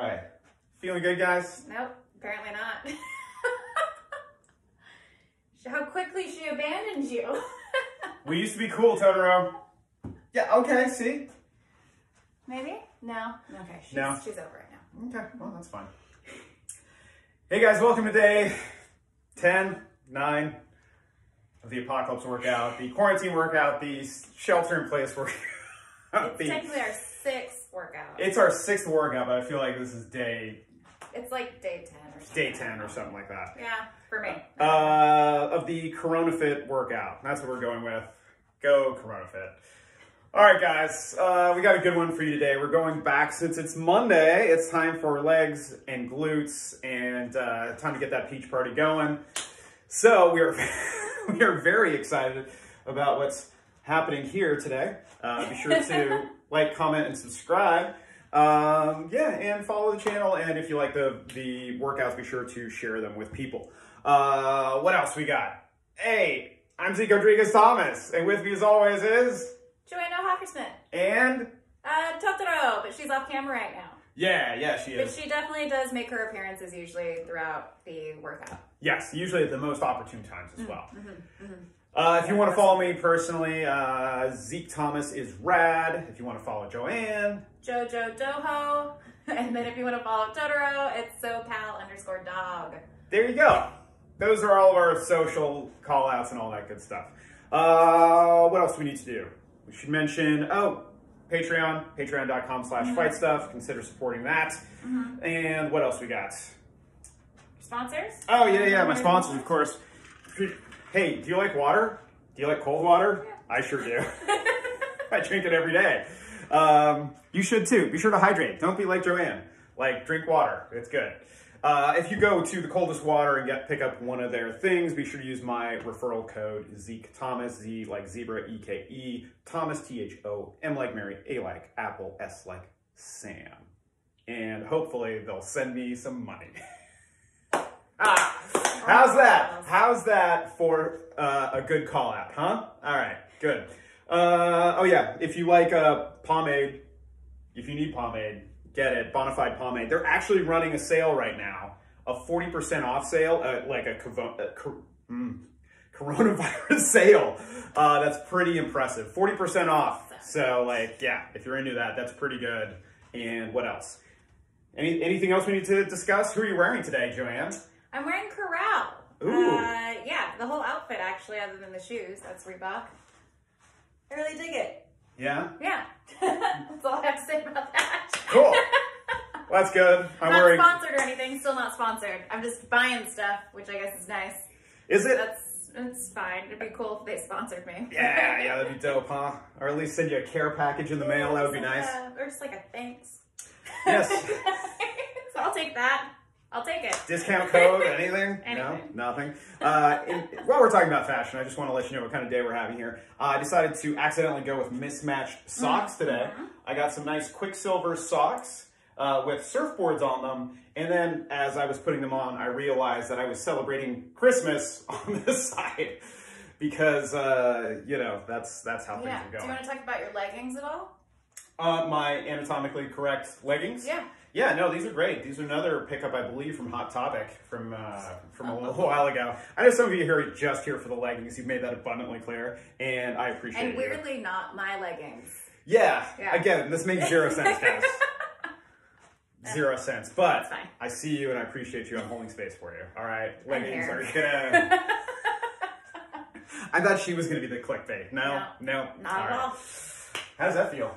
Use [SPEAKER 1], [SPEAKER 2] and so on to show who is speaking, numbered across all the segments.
[SPEAKER 1] All right. Feeling good, guys?
[SPEAKER 2] Nope, apparently not. How quickly she abandoned you.
[SPEAKER 1] We used to be cool, Totoro. Yeah, okay, see?
[SPEAKER 2] Maybe? No. Okay, she's,
[SPEAKER 1] No.
[SPEAKER 2] she's over it now.
[SPEAKER 1] Okay, well, that's fine. Hey, guys, welcome to day 10, 9 of the apocalypse workout, the quarantine workout, the shelter in place workout.
[SPEAKER 2] It's
[SPEAKER 1] the-
[SPEAKER 2] technically our sixth workout.
[SPEAKER 1] it's our sixth workout, but I feel like this is day
[SPEAKER 2] It's like day 10 or something.
[SPEAKER 1] day 10 or something like that.
[SPEAKER 2] Yeah, for me.
[SPEAKER 1] Uh, of the Corona Fit workout. That's what we're going with. Go Corona Fit. All right, guys, uh, we got a good one for you today. We're going back since it's Monday. It's time for legs and glutes, and uh, time to get that peach party going. So we are we are very excited about what's happening here today. Uh, be sure to like, comment, and subscribe. Um, yeah, and follow the channel. And if you like the the workouts, be sure to share them with people. Uh, what else we got? Hey, I'm Zeke Rodrigues Thomas, and with me as always is
[SPEAKER 2] Joanna Hawkersmith.
[SPEAKER 1] and
[SPEAKER 2] Uh, Totoro, but she's off camera right now.
[SPEAKER 1] yeah, yeah, she is.
[SPEAKER 2] But she definitely does make her appearances usually throughout the workout.
[SPEAKER 1] Yes, usually at the most opportune times as well. Uh, if you want to follow me personally, uh, Zeke Thomas is rad. If you want to follow JoAnn,
[SPEAKER 2] Jojo Doho. And then if you want to follow Totoro, it's SoCal underscore dog.
[SPEAKER 1] there you go. Those are all of our social call outs and all that good stuff. Uh, what else do we need to do? We should mention, oh, Patreon, patreon.com slash fight stuff. Consider supporting that. And what else we got?
[SPEAKER 2] Sponsors?
[SPEAKER 1] Oh, yeah, yeah, my sponsors, of course. Hey, do you like water? Do you like cold water? I sure do. I drink it every day. Um, you should too. Be sure to hydrate. Don't be like JoAnn. Like, drink water. It's good. Uh, if you go to the coldest water and get pick up one of their things, be sure to use my referral code Zeke Thomas Z like zebra E K E Thomas T H O M like Mary A like Apple S like Sam, and hopefully they'll send me some money. ah, how's that? How's that for uh, a good call out, huh? All right, good. Uh, oh yeah, if you like uh, pomade, if you need pomade, get it. Bonafide pomade. They're actually running a sale right now, a forty percent off sale, uh, like a, covo- a cor- mm, coronavirus sale. Uh, that's pretty impressive. Forty percent off. So like, yeah, if you're into that, that's pretty good. And what else? Any anything else we need to discuss? Who are you wearing today, JoAnn?
[SPEAKER 2] I'm wearing Corral.
[SPEAKER 1] Ooh.
[SPEAKER 2] Uh, yeah, the whole outfit actually, other than the shoes. That's Reebok. I really dig it.
[SPEAKER 1] Yeah.
[SPEAKER 2] Yeah. That's all I have to say about that.
[SPEAKER 1] Cool. Well, that's good. I'm
[SPEAKER 2] not
[SPEAKER 1] wearing.
[SPEAKER 2] sponsored or anything. Still not sponsored. I'm just buying stuff, which I guess is nice.
[SPEAKER 1] Is it?
[SPEAKER 2] That's it's fine. It'd be cool if they sponsored me.
[SPEAKER 1] Yeah, yeah, that'd be dope, huh? Or at least send you a care package in the mail. That would be nice.
[SPEAKER 2] Uh, or just like a thanks.
[SPEAKER 1] Yes.
[SPEAKER 2] so I'll take that. I'll take it.
[SPEAKER 1] Discount code, anything?
[SPEAKER 2] Anything.
[SPEAKER 1] No, nothing. Uh, in, while we're talking about fashion, I just want to let you know what kind of day we're having here. Uh, I decided to accidentally go with mismatched socks today. I got some nice Quiksilver socks uh, with surfboards on them. And then as I was putting them on, I realized that I was celebrating Christmas on this side because, uh, you know, that's that's how
[SPEAKER 2] Yeah.
[SPEAKER 1] things
[SPEAKER 2] Do you want to talk about your leggings at all?
[SPEAKER 1] Uh, my anatomically correct leggings.
[SPEAKER 2] Yeah.
[SPEAKER 1] Yeah, no, these are great. These are another pickup, I believe, from Hot Topic from uh, from a little while ago. I know some of you here are just here for the leggings. You've made that abundantly clear, and I appreciate
[SPEAKER 2] And
[SPEAKER 1] it.
[SPEAKER 2] weirdly, not my leggings.
[SPEAKER 1] yeah,
[SPEAKER 2] Yeah.
[SPEAKER 1] Again, this makes zero sense, guys. Zero sense, but I see you and I appreciate you. I'm holding space for you. All right, leggings are gonna. I thought she was gonna be the clickbait. No, no,
[SPEAKER 2] Not
[SPEAKER 1] All
[SPEAKER 2] at
[SPEAKER 1] right.
[SPEAKER 2] all.
[SPEAKER 1] How does that feel?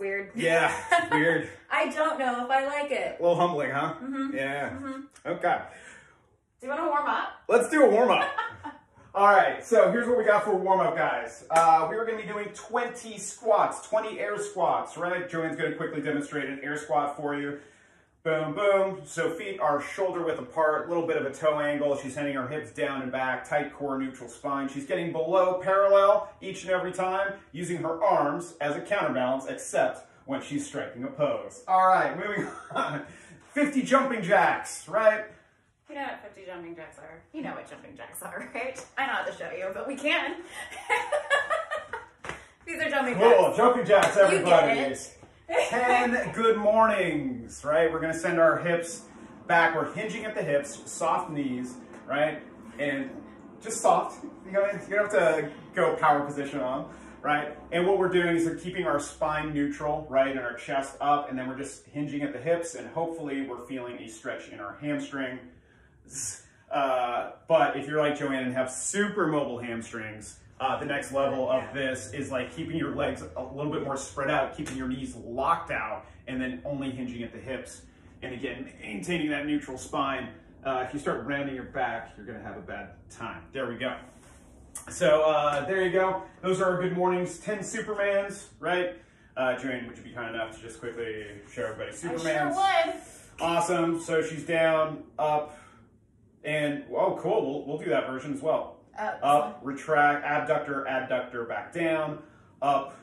[SPEAKER 2] Weird.
[SPEAKER 1] Yeah, weird.
[SPEAKER 2] I don't know if I like it.
[SPEAKER 1] A little humbling, huh?
[SPEAKER 2] Mm-hmm.
[SPEAKER 1] Yeah. Okay.
[SPEAKER 2] Do you want to warm up?
[SPEAKER 1] Let's do a warm up. All right, so here's what we got for warm up, guys. Uh, we are going to be doing 20 squats, 20 air squats, right? JoAnn's going to quickly demonstrate an air squat for you. Boom, boom. So feet are shoulder width apart, a little bit of a toe angle. She's sending her hips down and back, tight core, neutral spine. She's getting below parallel each and every time, using her arms as a counterbalance, except when she's striking a pose. All right, moving on. 50 jumping jacks, right?
[SPEAKER 2] You know what 50 jumping jacks are. You know what jumping jacks are, right? I know how to show you, but we can. These are jumping
[SPEAKER 1] Cool,
[SPEAKER 2] jacks.
[SPEAKER 1] jumping jacks,
[SPEAKER 2] You
[SPEAKER 1] everybody.
[SPEAKER 2] get it.
[SPEAKER 1] 10 good mornings, right? We're gonna send our hips back. We're hinging at the hips, soft knees, right? And just soft. You don't, you have to go power position on, right? And what we're doing is we're keeping our spine neutral, right? And our chest up, and then we're just hinging at the hips, and hopefully we're feeling a stretch in our hamstring. Uh, but if you're like JoAnn and have super mobile hamstrings, uh, the next level of this is like keeping your legs a little bit more spread out, keeping your knees locked out, and then only hinging at the hips. And again, maintaining that neutral spine. Uh, if you start rounding your back, you're gonna have a bad time. There we go. So uh, there you go. Those are our good mornings. 10 Supermans, right? Uh, JoAnn, would you be kind enough to just quickly show everybody Supermans?
[SPEAKER 2] I sure would.
[SPEAKER 1] Awesome. So she's down, up, and oh, cool. We'll, we'll do that version as well.
[SPEAKER 2] Uh,
[SPEAKER 1] Up, retract, abductor, adductor, back down, up,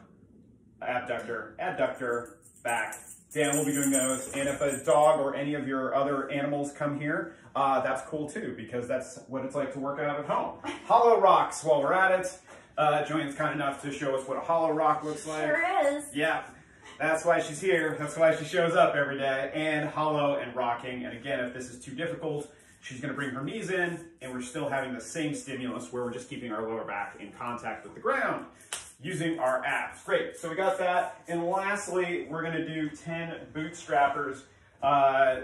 [SPEAKER 1] abductor, adductor, back down. We'll be doing those. And if a dog or any of your other animals come here, uh, that's cool too, because that's what it's like to work out at home. hollow rocks while we're at it. Uh, JoAnn's kind enough to show us what a hollow rock looks like.
[SPEAKER 2] Sure is.
[SPEAKER 1] Yeah, that's why she's here. That's why she shows up every day. And hollow and rocking. And again, if this is too difficult, she's to bring her knees in, and we're still having the same stimulus where we're just keeping our lower back in contact with the ground using our abs. Great. So we got that. And lastly, we're to do 10 bootstrappers. Uh,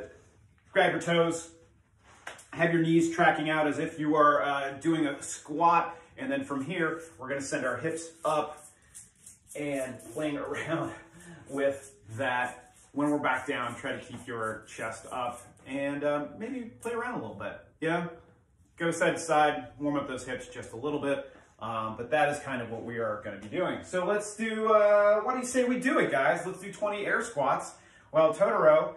[SPEAKER 1] grab your toes. Have your knees tracking out as if you are uh, doing a squat. And then from here, we're to send our hips up and playing around with that. When we're back down, try to keep your chest up and um, maybe play around a little bit. Yeah, go side to side, warm up those hips just a little bit. Um, but that is kind of what we are going to be doing. So let's do, uh, what do you say we do it, guys? Let's do 20 air squats while Totoro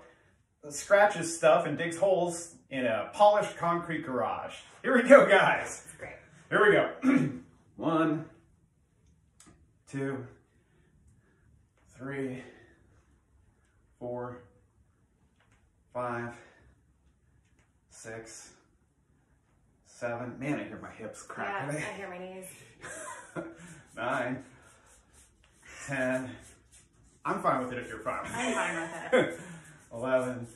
[SPEAKER 1] scratches stuff and digs holes in a polished concrete garage. Here we go, guys.
[SPEAKER 2] Great.
[SPEAKER 1] Here we go. One, two, three, four, five, six, seven. Man, I hear my hips
[SPEAKER 2] Yeah. I hear my knees.
[SPEAKER 1] Nine, ten. I'm fine with it if you're fine.
[SPEAKER 2] I'm fine with it.
[SPEAKER 1] Eleven,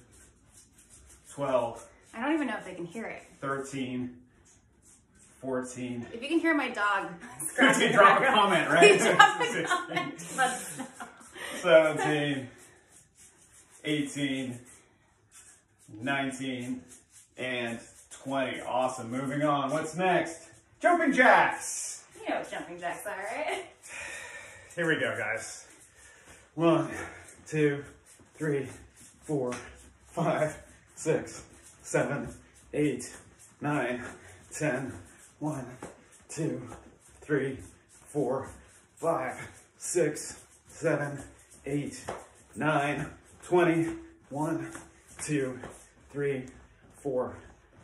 [SPEAKER 1] twelve.
[SPEAKER 2] I don't even know if they can hear it.
[SPEAKER 1] 13, 14.
[SPEAKER 2] If you can hear my dog scratching,
[SPEAKER 1] drop a comment, right?
[SPEAKER 2] drop a comment. Let us know.
[SPEAKER 1] 17, 18, 19, and 20. Awesome. Moving on. What's next? Jumping jacks.
[SPEAKER 2] You know what jumping jacks are, right?
[SPEAKER 1] Here we go, guys. One, two, three, four, five, six, seven, eight, nine, ten. One, two, three, four, five, six, seven, eight, nine, twenty. One, two, three, four,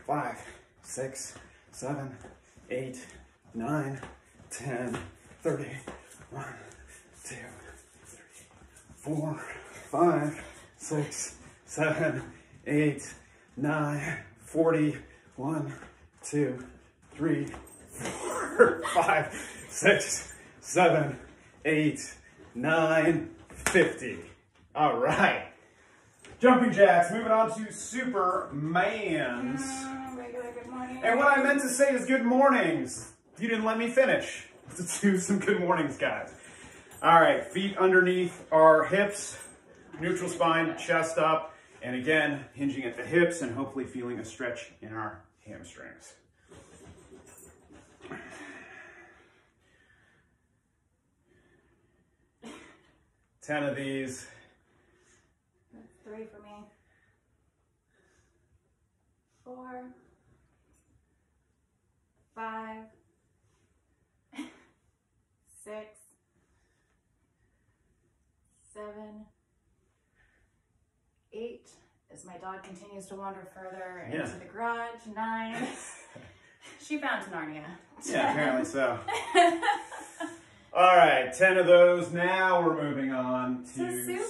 [SPEAKER 1] five, six, seven, eight, nine, ten, thirty. One, two, three, four, five, six, seven, eight, nine, forty. One, two, three, four, five, six, seven, eight, nine, fifty. All right. Jumping jacks. Moving on to Supermans.
[SPEAKER 2] Mm, regular good morning.
[SPEAKER 1] And what I meant to say is good mornings. You didn't let me finish. Let's do some good mornings, guys. All right, feet underneath our hips, neutral spine, chest up, and again, hinging at the hips and hopefully feeling a stretch in our hamstrings. Ten of these.
[SPEAKER 2] Three for me. Four. Five. Six. Seven. Eight. As my dog continues to wander further
[SPEAKER 1] Yeah.
[SPEAKER 2] into the garage. Nine. she found Narnia.
[SPEAKER 1] Yeah, apparently so. All right, 10 of those. Now we're moving on to
[SPEAKER 2] So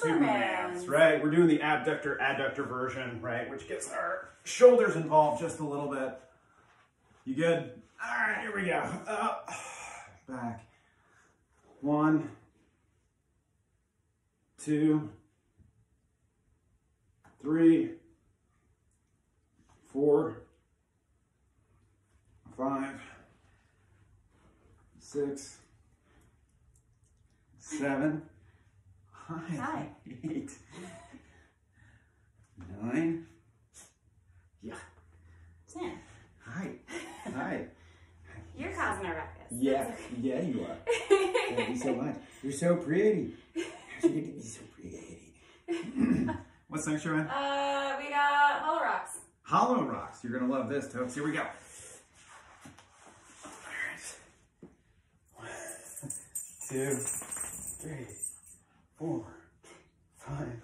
[SPEAKER 1] Supermans,
[SPEAKER 2] Supermans.
[SPEAKER 1] right? We're doing the abductor adductor version, right? Which gets our shoulders involved just a little bit. You good? All right, here we go. Up, back. One, two, three, four, five, six, seven,
[SPEAKER 2] Hi.
[SPEAKER 1] eight, nine. Yeah.
[SPEAKER 2] Ten.
[SPEAKER 1] Hi. Hi.
[SPEAKER 2] You're causing a ruckus.
[SPEAKER 1] Yeah. Yeah, you are. Thank you so much. You're so pretty. How'd you get to be so pretty? What's next, JoAnn?
[SPEAKER 2] Uh, we got Hollow Rocks.
[SPEAKER 1] Hollow rocks. You're gonna love this, Totes. Here we go. All right. One, two, three, four, five,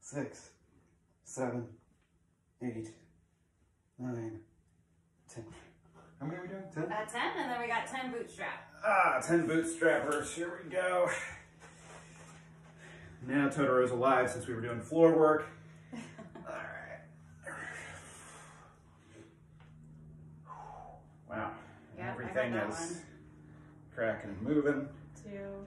[SPEAKER 1] six, seven, eight, nine, ten. How many are we doing? Ten?
[SPEAKER 2] Uh, ten, and then we got ten bootstrap.
[SPEAKER 1] Ah, 10 bootstrappers. Here we go. Now Totoro's alive since we were doing floor work. Alright. Wow.
[SPEAKER 2] Yep,
[SPEAKER 1] Everything is
[SPEAKER 2] one.
[SPEAKER 1] cracking and moving.
[SPEAKER 2] Two,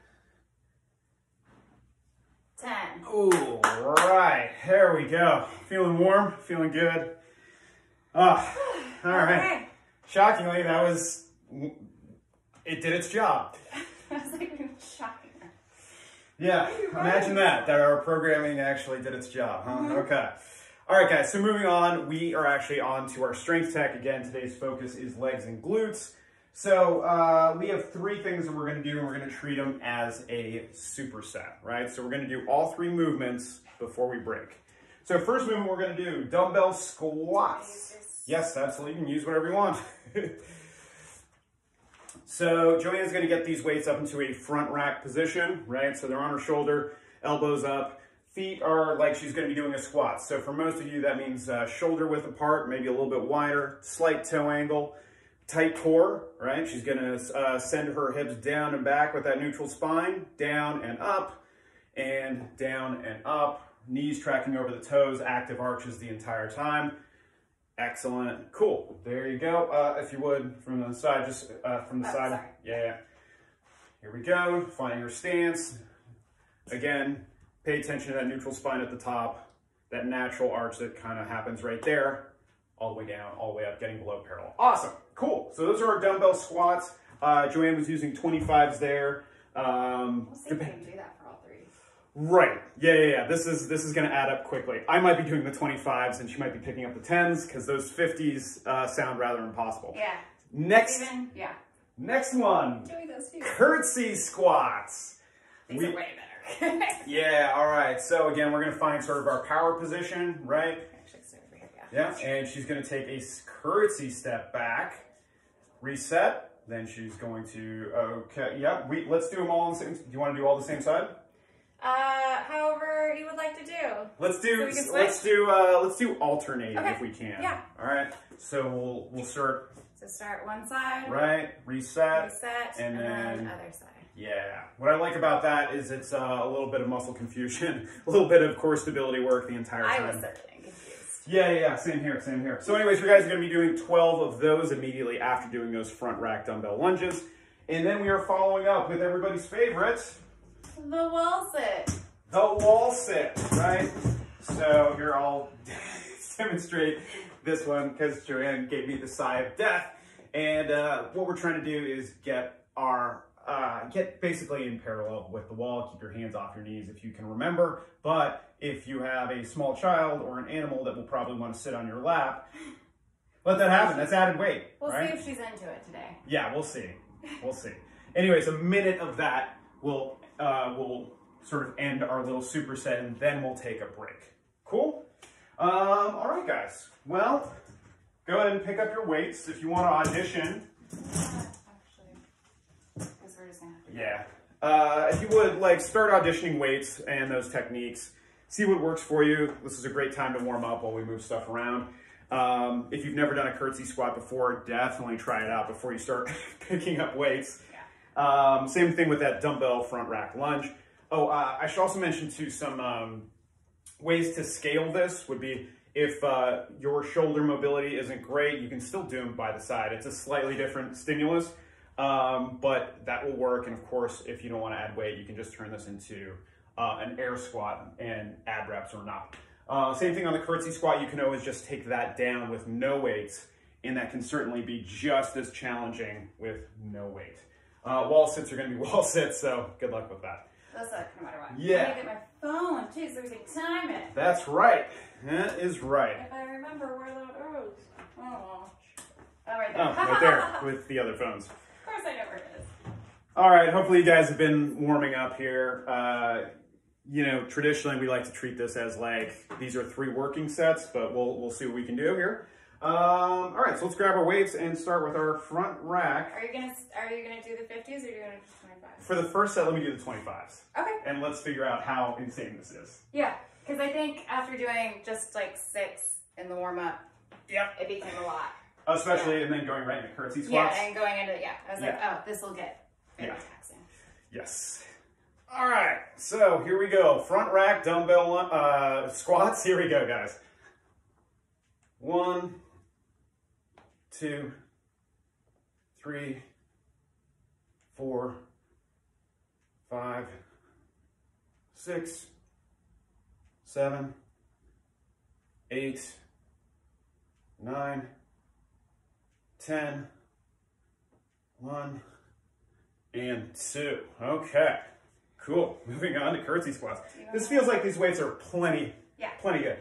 [SPEAKER 2] ten.
[SPEAKER 1] All right. There we go. Feeling warm? Feeling good? Ah, all right.
[SPEAKER 2] Okay.
[SPEAKER 1] Shockingly, that was. It did its job.
[SPEAKER 2] I was like, shocking.
[SPEAKER 1] Yeah, imagine that, that our programming actually did its job, huh? Okay. All right, guys, so moving on, we are actually on to our strength tech. Again, today's focus is legs and glutes. So uh, we have three things that we're going to do, and we're going to treat them as a superset, right? So we're going to do all three movements before we break. So first movement we're going to do dumbbell squats. Yes, absolutely. You can use whatever you want. so JoAnn's going to get these weights up into a front rack position, right? So they're on her shoulder, elbows up. Feet are like she's going to be doing a squat. So for most of you, that means uh, shoulder width apart, maybe a little bit wider, slight toe angle, tight core, right? She's going to uh, send her hips down and back with that neutral spine, down and up, and down and up. Knees tracking over the toes, active arches the entire time. Excellent. Cool. There you go. Uh, if you would, from the side, just uh, from the
[SPEAKER 2] Oh,
[SPEAKER 1] side.
[SPEAKER 2] sorry.
[SPEAKER 1] Yeah, yeah. Here we go. Finding your stance. Again, pay attention to that neutral spine at the top, that natural arch that kind of happens right there, all the way down, all the way up, getting below parallel. Awesome. Cool. So those are our dumbbell squats. Uh, JoAnn was using 25s there. Um,
[SPEAKER 2] We'll see if we can do that for all three.
[SPEAKER 1] Right. Yeah, yeah, yeah. This is this is going to add up quickly. I might be doing the 25s and she might be picking up the 10s because those 50s uh, sound rather impossible.
[SPEAKER 2] Yeah.
[SPEAKER 1] Next
[SPEAKER 2] Even, yeah.
[SPEAKER 1] next one.
[SPEAKER 2] Doing those.
[SPEAKER 1] Curtsy squats.
[SPEAKER 2] These
[SPEAKER 1] We-
[SPEAKER 2] are way better.
[SPEAKER 1] Yeah, all right. So again, we're going to find sort of our power position, right?
[SPEAKER 2] Actually, start over here, yeah.
[SPEAKER 1] Yeah, and she's going to take a curtsy step back, reset. Then she's going to okay. Yeah, we let's do them all on the same. Do you want to do all the same side?
[SPEAKER 2] Uh, however you would like to do.
[SPEAKER 1] Let's do
[SPEAKER 2] So
[SPEAKER 1] let's do uh let's do alternate
[SPEAKER 2] Okay.
[SPEAKER 1] if we can.
[SPEAKER 2] Yeah.
[SPEAKER 1] All right. So we'll we'll start
[SPEAKER 2] So start one side,
[SPEAKER 1] right, reset.
[SPEAKER 2] reset,
[SPEAKER 1] and
[SPEAKER 2] and, then,
[SPEAKER 1] then-
[SPEAKER 2] other side.
[SPEAKER 1] Yeah. What I like about that is it's uh, a little bit of muscle confusion, a little bit of core stability work the entire
[SPEAKER 2] I
[SPEAKER 1] time.
[SPEAKER 2] was certainly confused.
[SPEAKER 1] Yeah, yeah, yeah, same here, same here. So anyways, you guys are going to be doing 12 of those immediately after doing those front rack dumbbell lunges. And then we are following up with everybody's favorite,
[SPEAKER 2] The wall sit.
[SPEAKER 1] the wall sit, right? So here I'll demonstrate this one because JoAnn gave me the sigh of death. And uh, what we're trying to do is get our uh, get basically in parallel with the wall. Keep your hands off your knees if you can remember. But if you have a small child or an animal that will probably want to sit on your lap, let that happen. That's added weight,
[SPEAKER 2] We'll
[SPEAKER 1] right?
[SPEAKER 2] see if she's into it today.
[SPEAKER 1] Yeah, we'll see. We'll see. Anyways, a minute of that will uh, will sort of end our little superset, and then we'll take a break. Cool. Um, all right, guys. Well, go ahead and pick up your weights if you want to audition.
[SPEAKER 2] Actually, because we're just gonna have to.
[SPEAKER 1] Yeah. Uh, if you would like start auditioning weights and those techniques, see what works for you. This is a great time to warm up while we move stuff around. Um, if you've never done a curtsy squat before, definitely try it out before you start picking up weights. Um, same thing with that dumbbell front rack lunge. Oh, uh, I should also mention too some um, ways to scale this would be if uh, your shoulder mobility isn't great, you can still do them by the side. It's a slightly different stimulus, um, but that will work. And of course, if you don't want to add weight, you can just turn this into uh, an air squat and ab reps or not. Uh, same thing on the curtsy squat. You can always just take that down with no weights, and that can certainly be just as challenging with no weight. Uh, wall sits are going to be wall sits, so good luck with that.
[SPEAKER 2] That's not no matter what.
[SPEAKER 1] Yeah.
[SPEAKER 2] I get my phone too, so we can time it.
[SPEAKER 1] That's right. That is right.
[SPEAKER 2] If I remember where that is. Oh. Oh, right
[SPEAKER 1] Oh, right there with the other phones.
[SPEAKER 2] Of course I know where it is.
[SPEAKER 1] All right, hopefully you guys have been warming up here. Uh, you know, traditionally we like to treat this as like these are three working sets, but we'll we'll see what we can do here. Um, all right, so let's grab our weights and start with our front rack.
[SPEAKER 2] Are you gonna Are you gonna do the fifties or are you gonna do twenty five?
[SPEAKER 1] For the first set, let me do the 25s,
[SPEAKER 2] Okay.
[SPEAKER 1] and let's figure out how insane this is.
[SPEAKER 2] Yeah, because I think after doing just like six in the warm up,
[SPEAKER 1] Yep.
[SPEAKER 2] it became a lot.
[SPEAKER 1] Especially and then going right into curtsy squats.
[SPEAKER 2] Yeah, and going into yeah, I was like, oh, this will get very
[SPEAKER 1] Yeah.
[SPEAKER 2] taxing.
[SPEAKER 1] Yes. All right, so here we go. Front rack dumbbell uh, squats. Here we go, guys. One, two, three, four, five, six, seven, eight, nine, ten, one, and two. Okay, cool. Moving on to curtsy squats. This feels like these weights are plenty,
[SPEAKER 2] Yeah.
[SPEAKER 1] plenty good.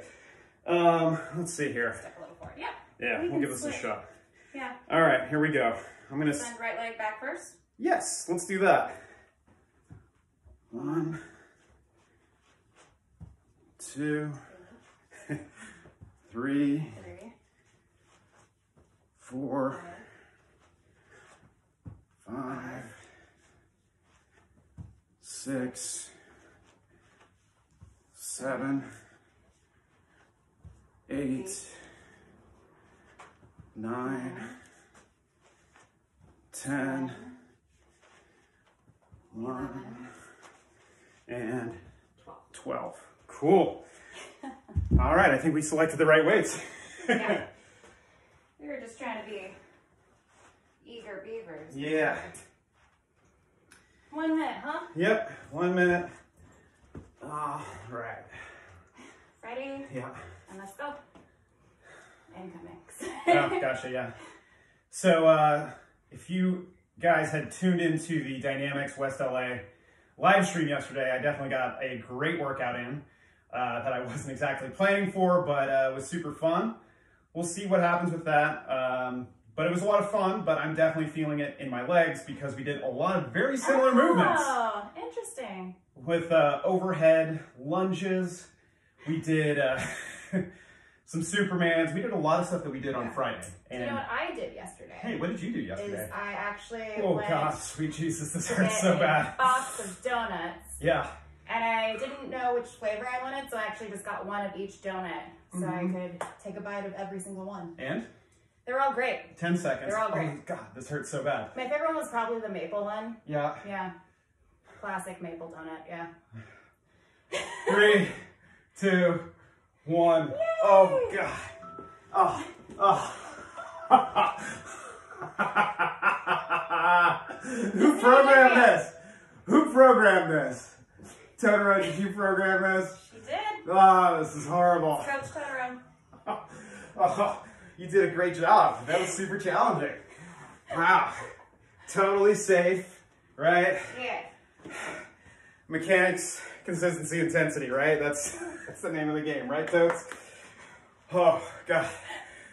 [SPEAKER 1] Um, let's see here.
[SPEAKER 2] Step a little forward. Yeah.
[SPEAKER 1] Yeah,
[SPEAKER 2] We
[SPEAKER 1] we'll give this a shot.
[SPEAKER 2] Yeah.
[SPEAKER 1] All right, here we go. I'm gonna.
[SPEAKER 2] Send right leg back first.
[SPEAKER 1] Yes, let's do that. One, two, three,
[SPEAKER 2] Three.
[SPEAKER 1] four, five, six, seven, eight, nine, ten, one, and 12. Cool. All right, I think we selected the right weights.
[SPEAKER 2] Yeah. We were just trying to be eager beavers.
[SPEAKER 1] yeah.
[SPEAKER 2] One minute, huh?
[SPEAKER 1] Yep, one minute. All right.
[SPEAKER 2] Ready?
[SPEAKER 1] Yeah.
[SPEAKER 2] And let's go. Incoming.
[SPEAKER 1] Oh, gotcha, yeah. So, uh, if you guys had tuned into the Dynamics West LA live stream yesterday, I definitely got a great workout in uh, that I wasn't exactly planning for, but uh, was super fun. We'll see what happens with that. Um, but it was a lot of fun, but I'm definitely feeling it in my legs because we did a lot of very similar movements
[SPEAKER 2] Oh, interesting.
[SPEAKER 1] with uh, overhead lunges. We did uh, some Supermans. We did a lot of stuff that we did on
[SPEAKER 2] Yeah.
[SPEAKER 1] Friday.
[SPEAKER 2] Do you know what I did yesterday?
[SPEAKER 1] Hey, what did you do yesterday?
[SPEAKER 2] Is I actually
[SPEAKER 1] oh God, sweet Jesus, this hurts so
[SPEAKER 2] a
[SPEAKER 1] bad.
[SPEAKER 2] box of donuts,
[SPEAKER 1] Yeah,
[SPEAKER 2] and I didn't know which flavor I wanted, so I actually just got one of each donut, so I
[SPEAKER 1] Mhm.
[SPEAKER 2] could take a bite of every single one.
[SPEAKER 1] and
[SPEAKER 2] They were all great.
[SPEAKER 1] ten seconds.
[SPEAKER 2] They're all
[SPEAKER 1] Oh
[SPEAKER 2] great.
[SPEAKER 1] God, this hurts so bad.
[SPEAKER 2] My favorite one was probably the maple one.
[SPEAKER 1] Yeah,
[SPEAKER 2] Yeah, classic maple donut. Yeah.
[SPEAKER 1] three, two, one. Oh God. Oh, oh. Who programmed this? Who programmed this? Totoro, did you program this?
[SPEAKER 2] She did.
[SPEAKER 1] Oh, this is horrible.
[SPEAKER 2] Coach Totoro.
[SPEAKER 1] Oh, you did a great job. That was super challenging. Wow. Totally safe, right?
[SPEAKER 2] Yeah.
[SPEAKER 1] Mechanics, consistency, intensity, right? That's that's the name of the game, right, Totes? Oh, God.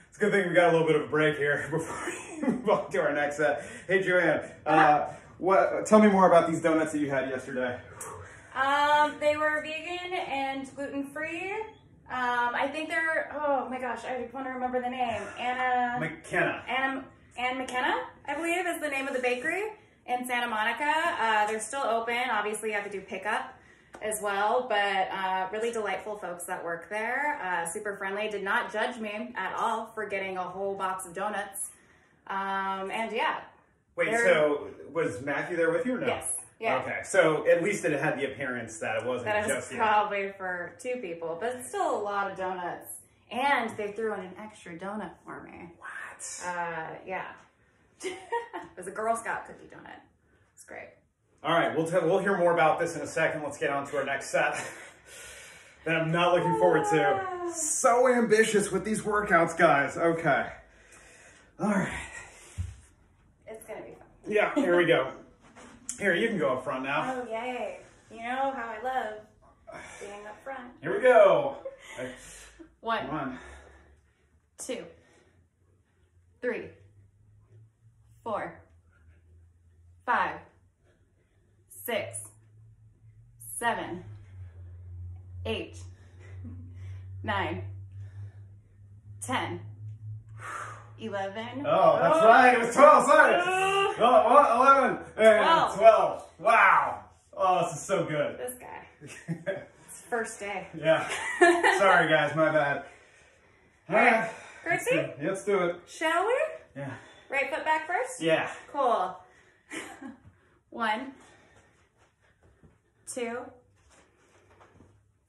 [SPEAKER 1] It's a good thing we got a little bit of a break here before we move on to our next set. Hey, JoAnn, uh, what? tell me more about these donuts that you had yesterday.
[SPEAKER 2] Um, they were vegan and gluten free. Um, I think they're. Oh my gosh, I want to remember the name. Anna.
[SPEAKER 1] McKenna.
[SPEAKER 2] Anna. Ann McKenna, I believe, is the name of the bakery in Santa Monica. Uh, they're still open. Obviously, you have to do pickup. as well, but uh, really delightful folks that work there. Uh, super friendly. Did not judge me at all for getting a whole box of donuts. Um, and yeah,
[SPEAKER 1] Wait, so was Matthew there with you or no?
[SPEAKER 2] yes, yeah.
[SPEAKER 1] Okay, so at least it had the appearance that it wasn't
[SPEAKER 2] That is
[SPEAKER 1] just you.
[SPEAKER 2] probably for two people, but it's still a lot of donuts. And they threw in an extra donut for me.
[SPEAKER 1] What?
[SPEAKER 2] Uh, yeah. it was a Girl Scout cookie donut. It's great.
[SPEAKER 1] All right, we'll tell, we'll hear more about this in a second. Let's get on to our next set. that I'm not looking forward to. So ambitious with these workouts, guys. Okay. All right.
[SPEAKER 2] It's gonna be fun.
[SPEAKER 1] Yeah, here we go. Here, you can go up front now.
[SPEAKER 2] Oh yay! You know how I love being up front.
[SPEAKER 1] Here we go. Okay,
[SPEAKER 2] One,
[SPEAKER 1] Come on.
[SPEAKER 2] two, three, four, five, six, seven, eight, nine, ten, eleven.
[SPEAKER 1] Oh, that's right. It was 12. Sorry.
[SPEAKER 2] Oh,
[SPEAKER 1] Oh, what? 11 and
[SPEAKER 2] 12.
[SPEAKER 1] 12. Wow. Oh, this is so good.
[SPEAKER 2] this guy. It's first day.
[SPEAKER 1] yeah. Sorry, guys. My bad. All right. Ah, let's do, let's do it.
[SPEAKER 2] shall we?
[SPEAKER 1] Yeah.
[SPEAKER 2] Right foot back first?
[SPEAKER 1] Yeah.
[SPEAKER 2] Cool. One, two,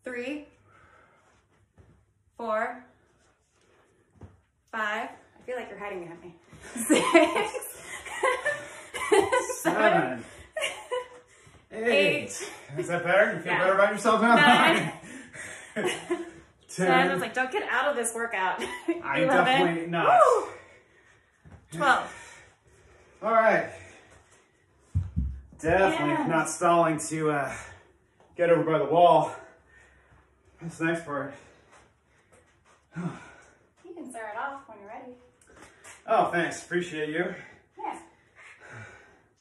[SPEAKER 2] three, four, five. I feel like you're hiding behind me. Six, seven,
[SPEAKER 1] Seven. Eight.
[SPEAKER 2] eight,
[SPEAKER 1] Is that better? You feel
[SPEAKER 2] Yeah.
[SPEAKER 1] better about yourself now?
[SPEAKER 2] Nine.
[SPEAKER 1] Ten.
[SPEAKER 2] ten. I was like, don't get out of this workout.
[SPEAKER 1] I
[SPEAKER 2] Eleven.
[SPEAKER 1] definitely not.
[SPEAKER 2] Woo! Twelve.
[SPEAKER 1] All right. Definitely
[SPEAKER 2] Yes.
[SPEAKER 1] not stalling to uh, get over by the wall. That's the next part.
[SPEAKER 2] You can start off when you're ready.
[SPEAKER 1] Oh, thanks. Appreciate you.
[SPEAKER 2] Yeah.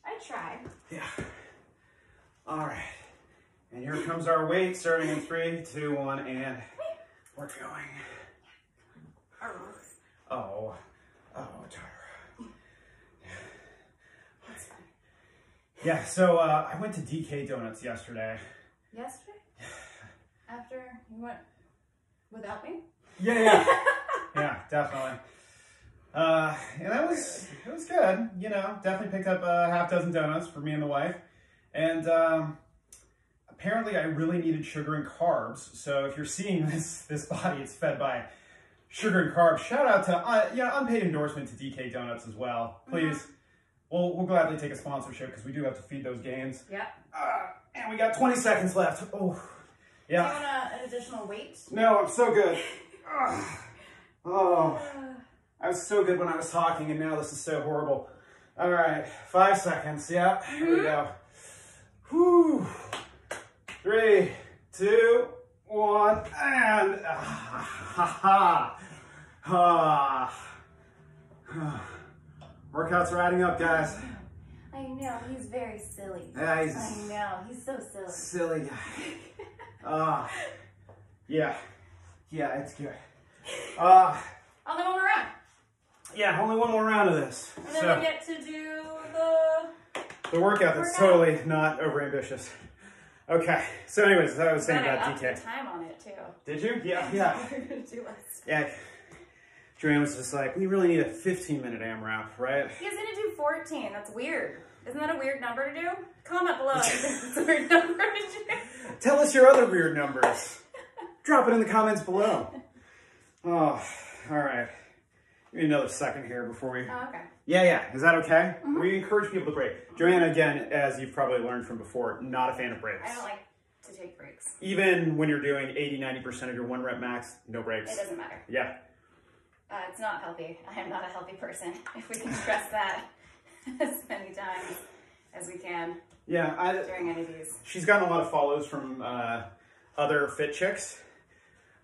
[SPEAKER 2] I tried.
[SPEAKER 1] Yeah. All right. And here comes our weight, starting in three, two, one, and we're going. Oh. Oh, Tara. Yeah, so uh, I went to DK Donuts yesterday.
[SPEAKER 2] Yesterday? After you went without me?
[SPEAKER 1] Yeah, yeah. yeah, definitely. Uh, and that was it was good. You know, definitely picked up a half dozen donuts for me and the wife, and um, apparently I really needed sugar and carbs. So if you're seeing this this body, it's fed by sugar and carbs. Shout out to uh, yeah unpaid endorsement to DK Donuts as well. Please, we'll we'll gladly take a sponsorship because we do have to feed those gains.
[SPEAKER 2] Yep.
[SPEAKER 1] Uh, and we got 20 seconds left. Oh,
[SPEAKER 2] Do you
[SPEAKER 1] yeah.
[SPEAKER 2] want a, an additional weight?
[SPEAKER 1] No, I'm so good. Oh. I was so good when I was talking, and now this is so horrible. All right, five seconds. Yeah, here we go. Whew. Three, two, one, and ah, ha ha. Ah. Ah. Workouts are adding up, guys.
[SPEAKER 2] I know, he's very silly.
[SPEAKER 1] Yeah, he's
[SPEAKER 2] I know, he's so silly.
[SPEAKER 1] silly guy. Ah, yeah, yeah, it's good. Ah,
[SPEAKER 2] I'll go one around.
[SPEAKER 1] Yeah, only one more round of this.
[SPEAKER 2] And then
[SPEAKER 1] So.
[SPEAKER 2] we get to do the.
[SPEAKER 1] The workout that's
[SPEAKER 2] Workout.
[SPEAKER 1] totally not overambitious. Okay, so anyways, as I was saying about
[SPEAKER 2] upped the
[SPEAKER 1] DK.
[SPEAKER 2] time on it too.
[SPEAKER 1] Did you? Yeah, yeah.
[SPEAKER 2] We're gonna do less.
[SPEAKER 1] Yeah. JoAnn was just like, we really need a 15 minute AMRAP, right?
[SPEAKER 2] He's gonna do 14. That's weird. Isn't that a weird number to do? Comment below if it's a weird number to do.
[SPEAKER 1] Tell us your other weird numbers. Drop it in the comments below. Oh, all right. Give me another second here before we.
[SPEAKER 2] Oh, okay.
[SPEAKER 1] Yeah, yeah. Is that okay?
[SPEAKER 2] Mm-hmm.
[SPEAKER 1] We encourage people to break. Joanna, again, as you've probably learned from before, not a fan of breaks.
[SPEAKER 2] I don't like to take breaks.
[SPEAKER 1] Even when you're doing 80, 90% of your one rep max, no breaks.
[SPEAKER 2] It doesn't matter.
[SPEAKER 1] Yeah.
[SPEAKER 2] Uh, it's not healthy. I am not a healthy person. If we can stress that as many times as we can
[SPEAKER 1] Yeah, I,
[SPEAKER 2] during any of these.
[SPEAKER 1] she's gotten a lot of follows from uh, other fit chicks.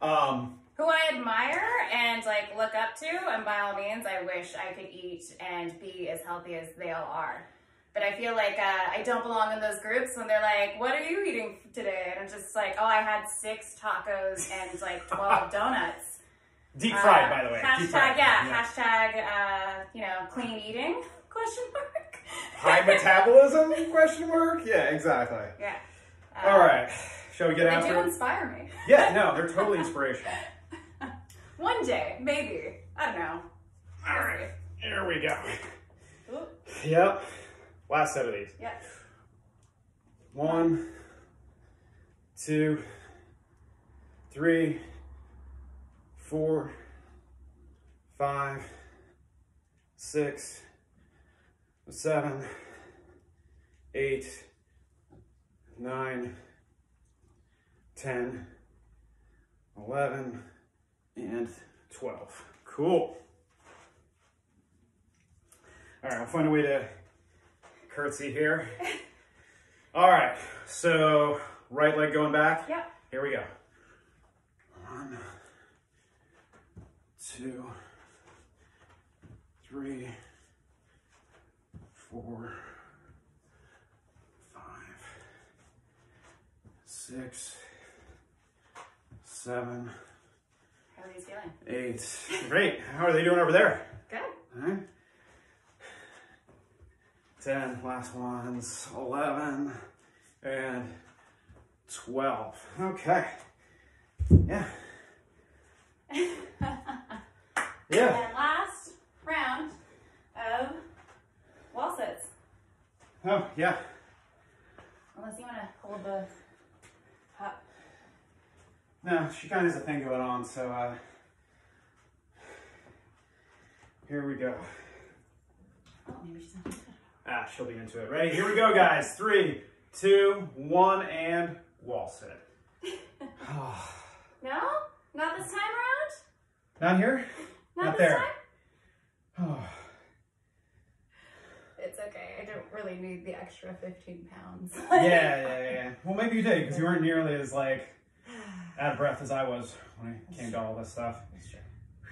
[SPEAKER 1] Um,
[SPEAKER 2] Who I admire and like look up to, and by all means, I wish I could eat and be as healthy as they all are. But I feel like uh, I don't belong in those groups when they're like, "What are you eating today?" And I'm just like, "Oh, I had six tacos and like 12 donuts."
[SPEAKER 1] deep fried,
[SPEAKER 2] Uh,
[SPEAKER 1] by the way.
[SPEAKER 2] Hashtag
[SPEAKER 1] fried.
[SPEAKER 2] yeah, Hashtag uh, you know clean eating question mark.
[SPEAKER 1] High metabolism? Question mark. Yeah, exactly.
[SPEAKER 2] Yeah.
[SPEAKER 1] All right, Shall we get
[SPEAKER 2] They
[SPEAKER 1] after
[SPEAKER 2] do
[SPEAKER 1] it?
[SPEAKER 2] inspire me.
[SPEAKER 1] Yeah, no, they're totally inspirational.
[SPEAKER 2] One day, maybe. I don't know.
[SPEAKER 1] All right, here we go.
[SPEAKER 2] Ooh,
[SPEAKER 1] Yep. Last set of these.
[SPEAKER 2] yeah.
[SPEAKER 1] One, two, three, four, five, six, seven, eight, nine, ten, eleven, and 12. Cool. All right, I'll find a way to curtsy here. All right, so right leg going back.
[SPEAKER 2] Yep.
[SPEAKER 1] Here we go. One, two, three, four, five, six, seven,
[SPEAKER 2] How are these feeling?
[SPEAKER 1] eight. Great. How are they doing over there?
[SPEAKER 2] Good.
[SPEAKER 1] All right. 10, last ones, 11, and 12. Okay. Yeah. Yeah.
[SPEAKER 2] And last round of wall sits.
[SPEAKER 1] Oh, yeah.
[SPEAKER 2] Unless you want to hold the.
[SPEAKER 1] No, she kind of has a thing going on, so uh, here we go.
[SPEAKER 2] Oh, maybe she's not.
[SPEAKER 1] Ah, she'll be into it. Ready? Here we go, guys. Three, two, one, and wall sit.
[SPEAKER 2] No? Not this time around?
[SPEAKER 1] Not here?
[SPEAKER 2] Not,
[SPEAKER 1] Not
[SPEAKER 2] this
[SPEAKER 1] there.
[SPEAKER 2] time?
[SPEAKER 1] Oh.
[SPEAKER 2] It's okay. I don't really need the extra 15 pounds.
[SPEAKER 1] yeah, yeah, yeah. Well, maybe you did because you weren't nearly as like out of breath as I was when it came to all this stuff.
[SPEAKER 2] That's true.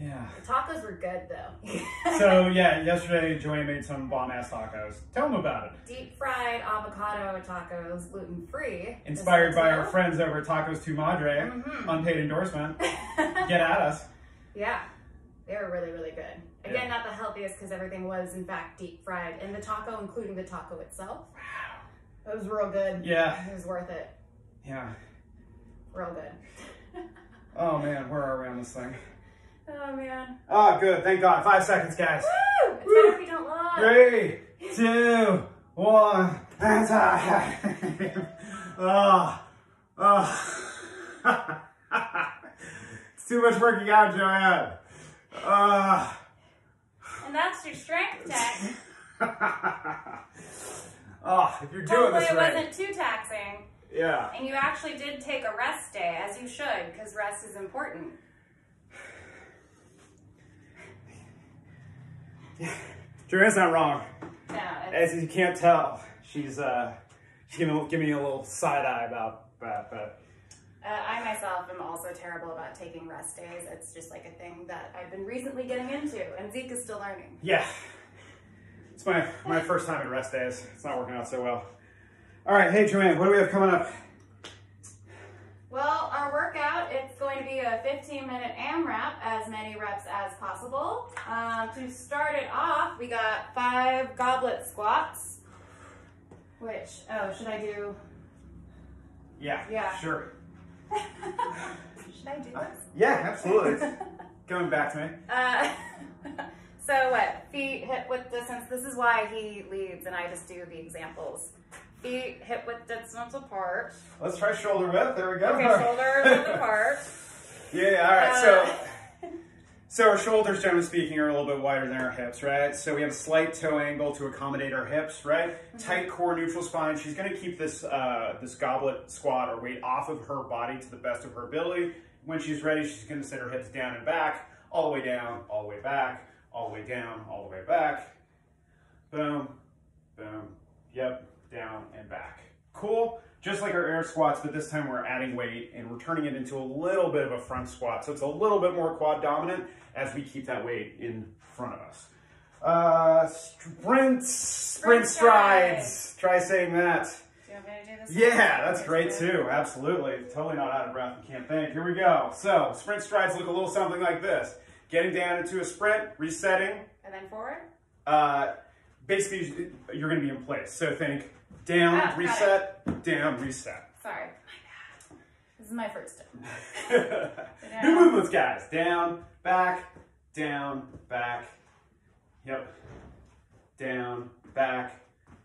[SPEAKER 1] Yeah.
[SPEAKER 2] The tacos were good though.
[SPEAKER 1] So yeah, yesterday JoAnn made some bomb ass tacos. Tell them about it.
[SPEAKER 2] Deep fried avocado tacos, gluten free.
[SPEAKER 1] Inspired by our friends over at Tacos Tu Madre,
[SPEAKER 2] Mhm.
[SPEAKER 1] unpaid endorsement. Get at us.
[SPEAKER 2] Yeah, they were really, really good. Again,
[SPEAKER 1] Yeah.
[SPEAKER 2] not the healthiest because everything was in fact deep fried, and the taco, including the taco itself, Wow. it was real good.
[SPEAKER 1] Yeah,
[SPEAKER 2] It was worth it.
[SPEAKER 1] Yeah.
[SPEAKER 2] Real good.
[SPEAKER 1] Oh man, where are we on this thing?
[SPEAKER 2] Oh man.
[SPEAKER 1] Oh, good. Thank God. Five seconds, guys.
[SPEAKER 2] Woo! It's better if you don't look.
[SPEAKER 1] Three, two, one. And oh, oh. it's too much working out, JoAnn. Ah.
[SPEAKER 2] And that's your strength tech.
[SPEAKER 1] Ah, oh, if you're doing
[SPEAKER 2] Hopefully
[SPEAKER 1] this
[SPEAKER 2] it
[SPEAKER 1] right.
[SPEAKER 2] wasn't too taxing.
[SPEAKER 1] Yeah.
[SPEAKER 2] And you actually did take a rest day, as you should, because rest is important.
[SPEAKER 1] JoAnn's not wrong.
[SPEAKER 2] No,
[SPEAKER 1] As you can't tell, she's uh, she's giving, giving me a little side eye about that, but
[SPEAKER 2] uh, I myself am also terrible about taking rest days. It's just like a thing that I've been recently getting into, and Zeke is still learning.
[SPEAKER 1] yeah. It's my, my first time at rest days. It's not working out so well. All right, hey JoAnn, what do we have coming up?
[SPEAKER 2] Well, our workout, it's going to be a 15 minute AMRAP, as many reps as possible. Um, to start it off, we got five goblet squats, which, oh, should I do,
[SPEAKER 1] Yeah,
[SPEAKER 2] Yeah.
[SPEAKER 1] sure.
[SPEAKER 2] should I do this?
[SPEAKER 1] Yeah, absolutely. It's coming back to me.
[SPEAKER 2] Uh, so what? Feet hip width distance. This is why he leads, and I just do the examples. Feet hip width distance apart.
[SPEAKER 1] Let's try shoulder width. There we go.
[SPEAKER 2] Okay, shoulder width apart.
[SPEAKER 1] Yeah, all right.
[SPEAKER 2] Uh,
[SPEAKER 1] so, so our shoulders, generally speaking, are a little bit wider than our hips, right? So we have a slight toe angle to accommodate our hips, right? Tight core, neutral spine. She's going to keep this uh, this goblet squat or weight off of her body to the best of her ability. When she's ready, she's going to sit her hips down and back, all the way down, all the way back, all the way down, all the way back. Boom, boom. Yep, down and back. Cool. Just like our air squats, but this time we're adding weight and we're turning it into a little bit of a front squat. So it's a little bit more quad dominant as we keep that weight in front of us. Uh, sprint, sprint strides. Try saying that.
[SPEAKER 2] Do you want me to do this?
[SPEAKER 1] Yeah, that's great too. Absolutely. Totally not out of breath and can't think. Here we go. So, sprint strides look a little something like this. Getting down into a sprint, resetting.
[SPEAKER 2] And then forward.
[SPEAKER 1] Uh, basically, you're going to be in place. So think down,
[SPEAKER 2] Ah,
[SPEAKER 1] reset, down, reset.
[SPEAKER 2] Sorry. My bad. This is my first time.
[SPEAKER 1] New movements, guys. Down, back, down, back. Yep. Down, back,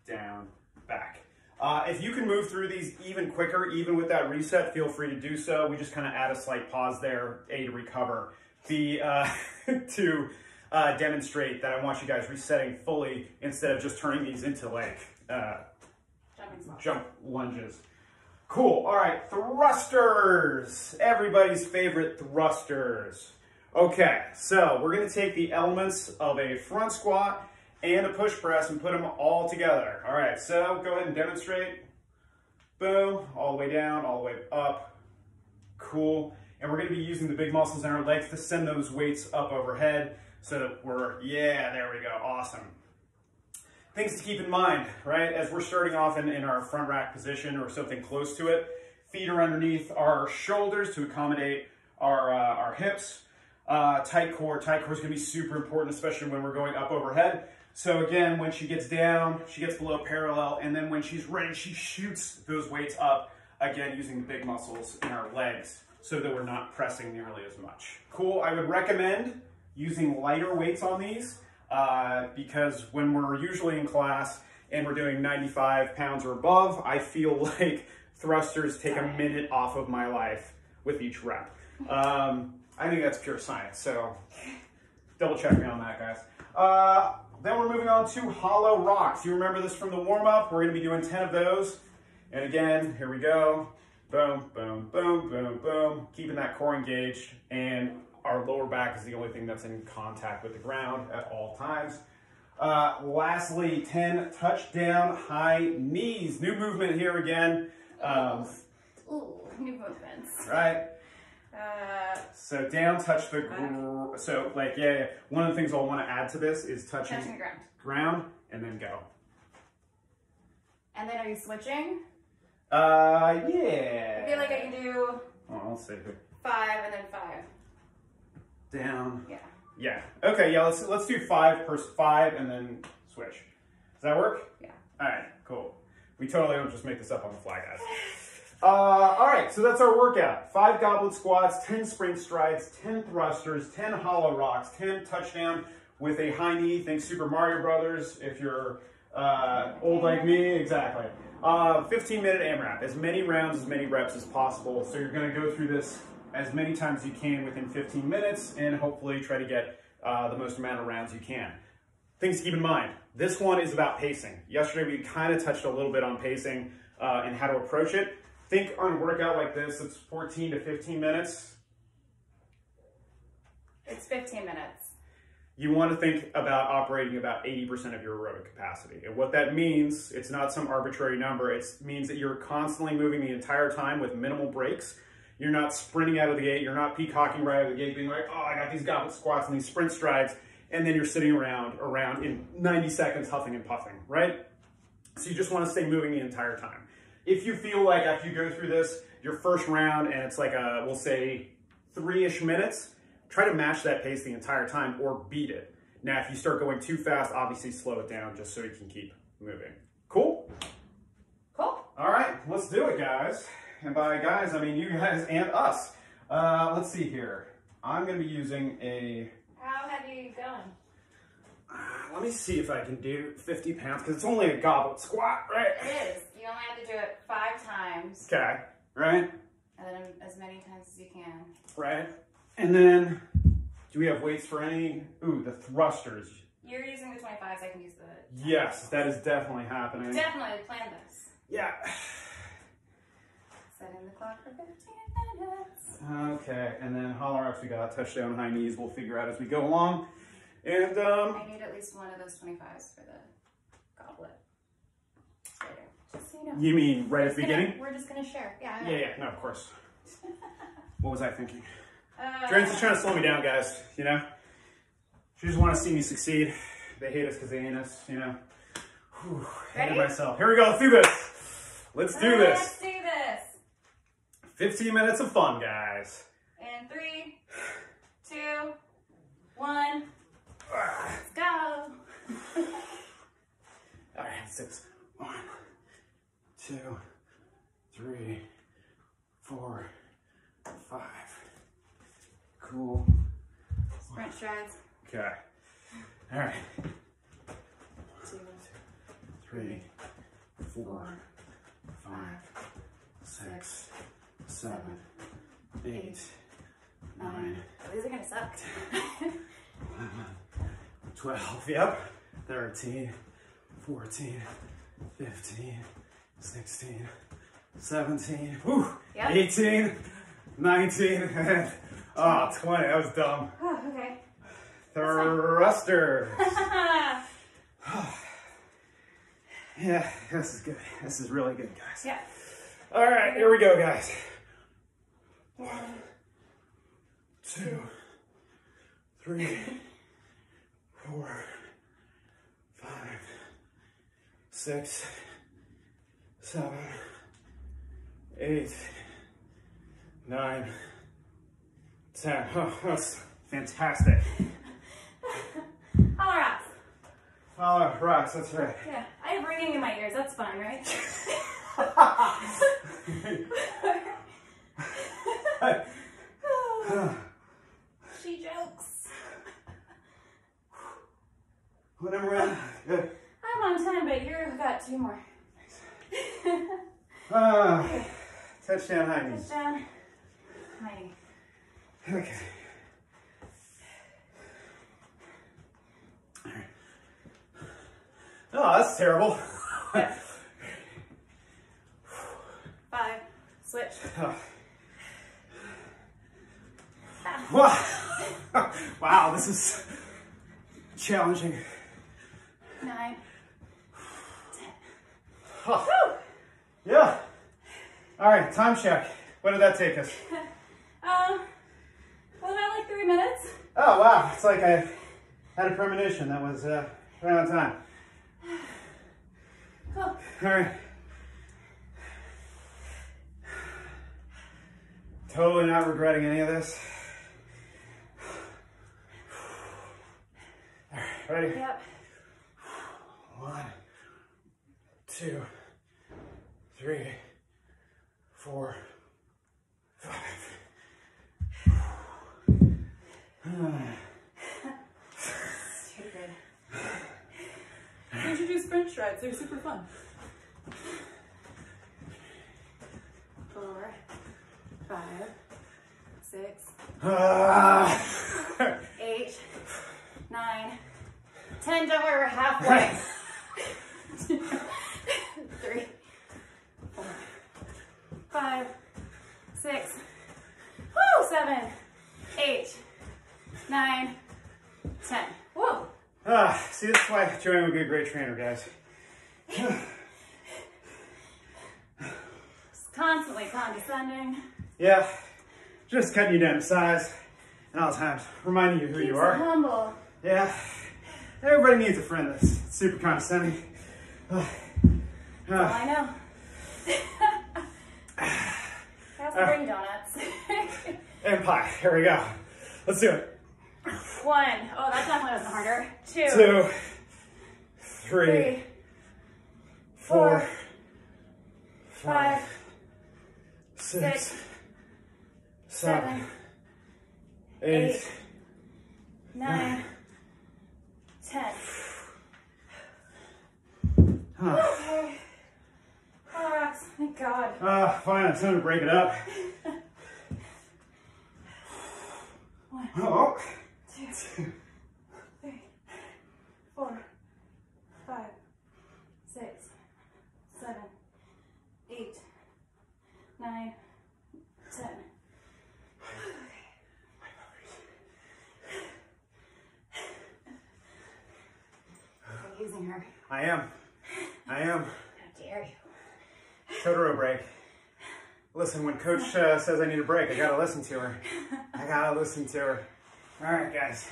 [SPEAKER 1] down, back. Uh, if you can move through these even quicker, even with that reset, feel free to do so. We just kind of add a slight pause there, A, to recover, B, uh, to uh, demonstrate that I want you guys resetting fully instead of just turning these into like uh. Jump lunges. Cool. All right, thrusters. Everybody's favorite thrusters. Okay, so we're gonna take the elements of a front squat and a push press and put them all together. All right, so go ahead and demonstrate. Boom, all the way down, all the way up. Cool. And we're gonna be using the big muscles in our legs to send those weights up overhead so that we're, yeah, there we go, awesome things to keep in mind, right? As we're starting off in, in our front rack position or something close to it, feet are underneath our shoulders to accommodate our, uh, our hips. Uh, tight core, tight core is gonna be super important, especially when we're going up overhead. So again, when she gets down, she gets below parallel, and then when she's ready, she shoots those weights up, again, using the big muscles in our legs so that we're not pressing nearly as much. Cool, I would recommend using lighter weights on these uh, because when we're usually in class and we're doing 95 pounds or above, I feel like thrusters take a minute off of my life with each rep. Um, I think that's pure science, so double check me on that, guys. Uh, then we're moving on to hollow rocks. You remember this from the warm up? We're gonna be doing 10 of those. And again, here we go. Boom, boom, boom, boom, boom. Keeping that core engaged and our lower back is the only thing that's in contact with the ground at all times. Uh, lastly, 10 touchdown high knees. New movement here again. Um,
[SPEAKER 2] Ooh, new movements.
[SPEAKER 1] right?
[SPEAKER 2] Uh,
[SPEAKER 1] So down, touch the, gr- so like, yeah, yeah. One of the things I'll want to add to this is touching,
[SPEAKER 2] touching the ground.
[SPEAKER 1] ground and then go.
[SPEAKER 2] And then are you switching?
[SPEAKER 1] Uh, yeah.
[SPEAKER 2] I feel like I can do
[SPEAKER 1] Oh, I'll see here.
[SPEAKER 2] five and then five.
[SPEAKER 1] Down.
[SPEAKER 2] Yeah.
[SPEAKER 1] Yeah. Okay. Yeah. Let's let's do five per five and then switch. Does that work?
[SPEAKER 2] Yeah.
[SPEAKER 1] All right. Cool. We totally don't just make this up on the fly, guys. Uh, all right. So that's our workout. Five goblet squats, ten sprint strides, ten thrusters, ten hollow rocks, ten touchdown with a high knee. Think Super Mario Brothers. If you're uh, old like me, exactly. Uh, 15 minute AMRAP. As many rounds, as many reps as possible. So you're going to go through this as many times as you can within 15 minutes and hopefully try to get uh, the most amount of rounds you can. Things to keep in mind. This one is about pacing. Yesterday we kind of touched a little bit on pacing uh, and how to approach it. Think on a workout like this, it's 14 to 15 minutes.
[SPEAKER 2] It's 15 minutes.
[SPEAKER 1] You want to think about operating about 80% of your aerobic capacity. And what that means, it's not some arbitrary number. It means that you're constantly moving the entire time with minimal breaks. You're not sprinting out of the gate. You're not peacocking right out of the gate, being like, oh, I got these goblet squats and these sprint strides. And then you're sitting around, around in 90 seconds, huffing and puffing, right? So you just want to stay moving the entire time. If you feel like after you go through this, your first round, and it's like a, we'll say three-ish minutes, try to match that pace the entire time or beat it. Now, if you start going too fast, obviously slow it down just so you can keep moving. Cool?
[SPEAKER 2] Cool.
[SPEAKER 1] All right, let's do it, guys. And by guys, I mean you guys and us. Uh, let's see here. I'm going to be using a,
[SPEAKER 2] How heavy are you going?
[SPEAKER 1] uh, let me see if I can do 50 pounds because it's only a goblet squat, right?
[SPEAKER 2] It is. You only have to do it five times,
[SPEAKER 1] Okay, right?
[SPEAKER 2] and then as many times as you can.
[SPEAKER 1] Right. And then, do we have weights for any? Ooh, the thrusters.
[SPEAKER 2] You're using the 25s. I can use the.
[SPEAKER 1] Yes, that is definitely happening.
[SPEAKER 2] Definitely plan this.
[SPEAKER 1] Yeah.
[SPEAKER 2] Setting the clock for 15 minutes.
[SPEAKER 1] Okay, and then hollow ups, we got touchdown high knees. We'll figure out as we go along. And um,
[SPEAKER 2] I need at least one of those 25s for the goblet. Later. Just so you know.
[SPEAKER 1] you mean right at the
[SPEAKER 2] gonna-
[SPEAKER 1] beginning?
[SPEAKER 2] We're just gonna share. Yeah.
[SPEAKER 1] Yeah, yeah, no, of course. What was I thinking?
[SPEAKER 2] Uh,
[SPEAKER 1] Drance is trying to slow me down, guys. You know, she just want to see me succeed. They hate us because they ain't us. You know. Whew, hated myself. Here we go. Let's do this. Let's do this.
[SPEAKER 2] Let's do this.
[SPEAKER 1] 15 minutes of fun, guys.
[SPEAKER 2] And three, two, one. Let's go.
[SPEAKER 1] All right, six, one, two, three, four, five. Cool.
[SPEAKER 2] Sprint strides.
[SPEAKER 1] Okay. All right.
[SPEAKER 2] Two,
[SPEAKER 1] three, four, five, six seven, eight, nine,
[SPEAKER 2] these are gonna suck.
[SPEAKER 1] 12. Yep. 13, 14, 15, 16, 17, whew,
[SPEAKER 2] Yep.
[SPEAKER 1] 18, 19, and oh, 20. That was dumb.
[SPEAKER 2] oh, okay.
[SPEAKER 1] Thrusters. Yeah, this is good. This is really good, guys.
[SPEAKER 2] yeah.
[SPEAKER 1] All right, here we go, guys.
[SPEAKER 2] One,
[SPEAKER 1] Two, three, four, five, six, seven, eight, nine, ten. Oh, that's fantastic.
[SPEAKER 2] All right.
[SPEAKER 1] Hollow rocks, that's right.
[SPEAKER 2] Yeah, I have ringing in my ears. That's fun, right? she jokes.
[SPEAKER 1] Whatever, man. Good.
[SPEAKER 2] I'm on ten, but you've got two more.
[SPEAKER 1] Ah, touchdown high knees.
[SPEAKER 2] Touchdown. Mighty.
[SPEAKER 1] Okay. Oh, that's terrible.
[SPEAKER 2] Five. Switch.
[SPEAKER 1] Wow. wow, this is challenging.
[SPEAKER 2] Nine.
[SPEAKER 1] Oh, yeah. All right, time check. What did that take us?
[SPEAKER 2] Um, what about like three minutes?
[SPEAKER 1] Oh, wow. It's like I had a premonition that was uh, right on time.
[SPEAKER 2] Cool.
[SPEAKER 1] All right. Totally not regretting any of this. All right, ready?
[SPEAKER 2] Yep.
[SPEAKER 1] One, two, three, four, five.
[SPEAKER 2] Stupid.
[SPEAKER 3] You should do sprint strides. They're super fun.
[SPEAKER 2] Four. Five.
[SPEAKER 1] Ah.
[SPEAKER 2] Eight. Nine. Ten. Don't worry, we're halfway. Three. Four. Five. Six. Woo! Seven. Eight. Nine. Ten. Whoa!
[SPEAKER 1] Ah, see, that's why JoAnn would be a great trainer, guys.
[SPEAKER 2] Just constantly condescending.
[SPEAKER 1] Yeah, just cutting you down to size and all the times reminding you who you
[SPEAKER 2] Keeps it
[SPEAKER 1] are.
[SPEAKER 2] humble.
[SPEAKER 1] Yeah, everybody needs a friend that's super condescending.
[SPEAKER 2] Well,
[SPEAKER 1] ah,
[SPEAKER 2] I know. I also bring donuts.
[SPEAKER 1] and pie. Here we go. Let's do it.
[SPEAKER 2] One. Oh, that definitely wasn't harder. Two.
[SPEAKER 1] Two, three,
[SPEAKER 2] Three.
[SPEAKER 1] four,
[SPEAKER 2] four,
[SPEAKER 1] five, six,
[SPEAKER 2] Six.
[SPEAKER 1] seven,
[SPEAKER 2] Seven.
[SPEAKER 1] eight.
[SPEAKER 2] eight, Nine. Ten.
[SPEAKER 1] Huh.
[SPEAKER 2] Okay. Oh, rocks. Thank God.
[SPEAKER 1] Ah, fine. It's time to break it up.
[SPEAKER 2] One,
[SPEAKER 1] Oh,
[SPEAKER 2] two, three, four, five, six, seven, eight, nine, ten. I'm.
[SPEAKER 1] I am. I am.
[SPEAKER 2] How dare you?
[SPEAKER 1] Totoro break. Listen, when coach uh, says I need a break, I gotta listen to her. I gotta listen to her. All right, guys.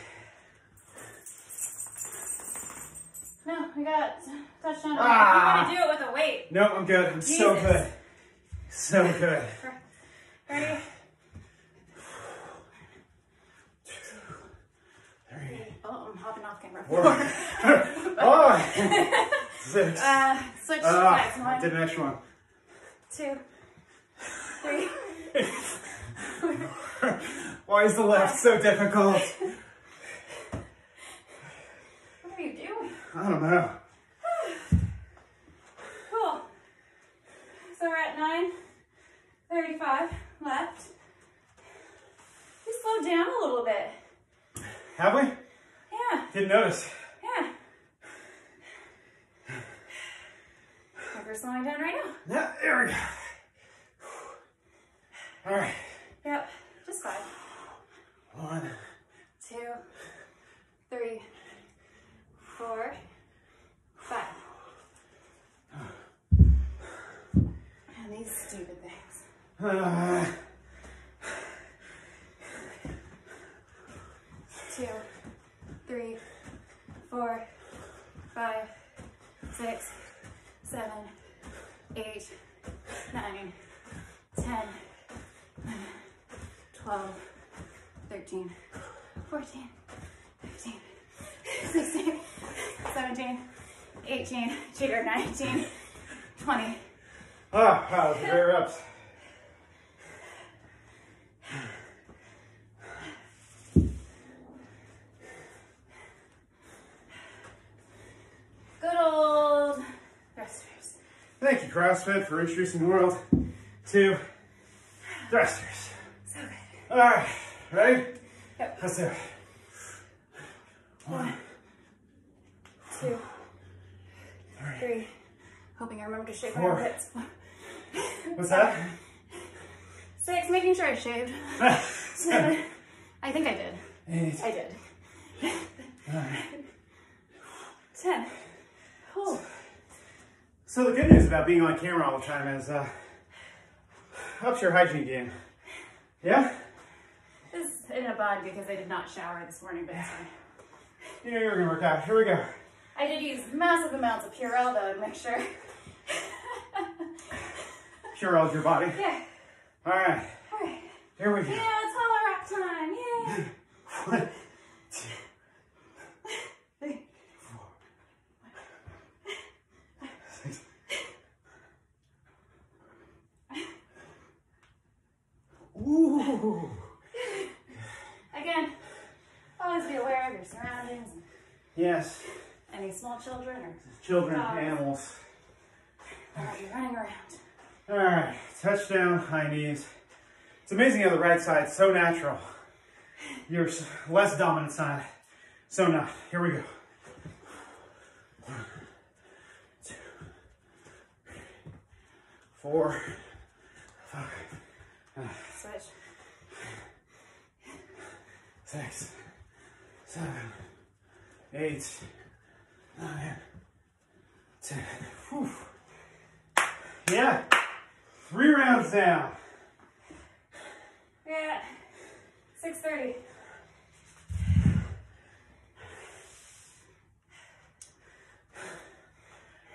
[SPEAKER 2] No, we got touchdown.
[SPEAKER 1] Ah.
[SPEAKER 2] You gotta do it with a weight.
[SPEAKER 1] No, I'm good. I'm so good. So good.
[SPEAKER 2] Ready?
[SPEAKER 1] Three,
[SPEAKER 2] Oh, I'm hopping off camera.
[SPEAKER 1] four, five, six.
[SPEAKER 2] Uh, switch
[SPEAKER 1] Ah,
[SPEAKER 2] sides.
[SPEAKER 1] I did an extra one.
[SPEAKER 2] two, three,
[SPEAKER 1] Why is the left so difficult?
[SPEAKER 2] What are you doing?
[SPEAKER 1] I don't know.
[SPEAKER 2] Cool. So we're at 9.35 left. We slowed down a little bit.
[SPEAKER 1] Have we?
[SPEAKER 2] Yeah,
[SPEAKER 1] Didn't notice.
[SPEAKER 2] yeah. Like we're slowing down right now.
[SPEAKER 1] Yeah, there we go. All right.
[SPEAKER 2] Yep, just five.
[SPEAKER 1] One,
[SPEAKER 2] Two, three, four, five. And these stupid things.
[SPEAKER 1] uh,
[SPEAKER 2] Two, three, four, five, six, seven, eight, nine, ten, twelve, thirteen, fourteen, fifteen, sixteen, seventeen, eighteen, cheater, nineteen, twenty.
[SPEAKER 1] ah, wow, those are very reps.
[SPEAKER 2] Good old.
[SPEAKER 1] Thank you, CrossFit, for introducing the world to thrusters.
[SPEAKER 2] So good.
[SPEAKER 1] All right, ready?
[SPEAKER 2] Yep.
[SPEAKER 1] Let's do it.
[SPEAKER 2] One, two, three. Hoping I remember to shave my
[SPEAKER 1] Four.
[SPEAKER 2] armpits.
[SPEAKER 1] What's that?
[SPEAKER 2] Six, making sure I shaved. Seven. I think I did.
[SPEAKER 1] Eight,
[SPEAKER 2] I did.
[SPEAKER 1] nine.
[SPEAKER 2] Ten. Oh,
[SPEAKER 1] So the good news about being on camera all the time is uh, helps your hygiene game. Yeah?
[SPEAKER 2] this is in a bun because I did not shower this morning, but it's fine.
[SPEAKER 1] You know you're gonna work out. Here we go.
[SPEAKER 2] I did use massive amounts of Purell though to make sure.
[SPEAKER 1] Purell's your body.
[SPEAKER 2] yeah.
[SPEAKER 1] All right,
[SPEAKER 2] All right.
[SPEAKER 1] here we go.
[SPEAKER 2] Yeah, it's hollow rock time. Yay.
[SPEAKER 1] One, two,
[SPEAKER 2] Three.
[SPEAKER 1] four, six. Ooh.
[SPEAKER 2] Again, always be aware of your surroundings.
[SPEAKER 1] Yes,
[SPEAKER 2] Any small children or
[SPEAKER 1] children,
[SPEAKER 2] Dogs.
[SPEAKER 1] animals.
[SPEAKER 2] or you're running around.
[SPEAKER 1] All right, touchdown, high knees. It's amazing how the right side's so natural. Your less dominant side, so not. Here we go. One, two, four, five,
[SPEAKER 2] Switch.
[SPEAKER 1] Six, seven, eight, nine, ten. Whew. Yeah, three rounds down.
[SPEAKER 2] We're at 6.30.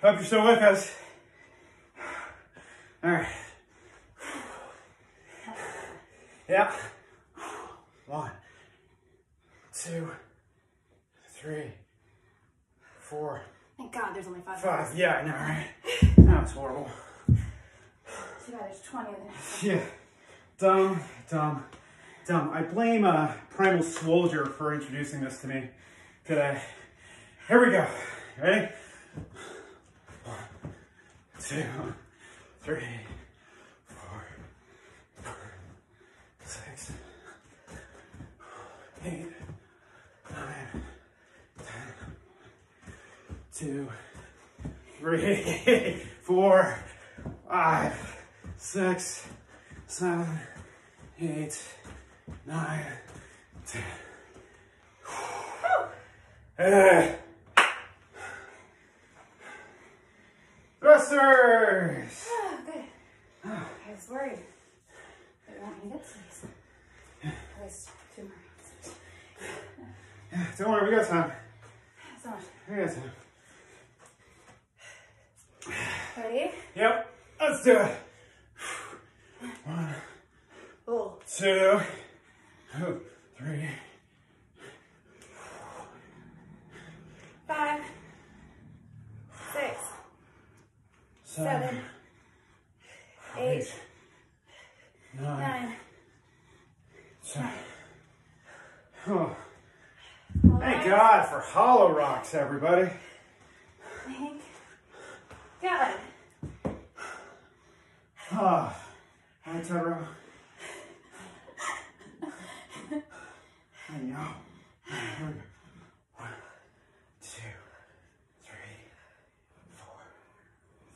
[SPEAKER 1] Hope you're still with us. All right. Yeah. One, two, three, four,
[SPEAKER 2] Thank God there's only five.
[SPEAKER 1] five. Yeah, I know, right? That was horrible.
[SPEAKER 2] Too bad there's 20 of them.
[SPEAKER 1] Yeah. Dumb, dumb, dumb. I blame uh, Primal Soldier for introducing this to me today. Here we go. Ready? One, two, three, four, five, six, eight, nine, ten, two, three, four, five, six, seven, eight, nine, ten. Eh. Thrusters!
[SPEAKER 2] Oh, good. I was worried. They won't need it, so these. At least two more rounds.
[SPEAKER 1] Don't worry, we got time.
[SPEAKER 2] Much.
[SPEAKER 1] We got time.
[SPEAKER 2] Ready?
[SPEAKER 1] Yep, let's do it. One,
[SPEAKER 2] Oh.
[SPEAKER 1] two, three,
[SPEAKER 2] Five. Six.
[SPEAKER 1] seven,
[SPEAKER 2] Seven. Eight.
[SPEAKER 1] nine,
[SPEAKER 2] Nine.
[SPEAKER 1] ten, Oh, thank God for hollow rocks, everybody.
[SPEAKER 2] Thank God.
[SPEAKER 1] Ah, hi, Taro. I know. Here we go. One, two, three, four,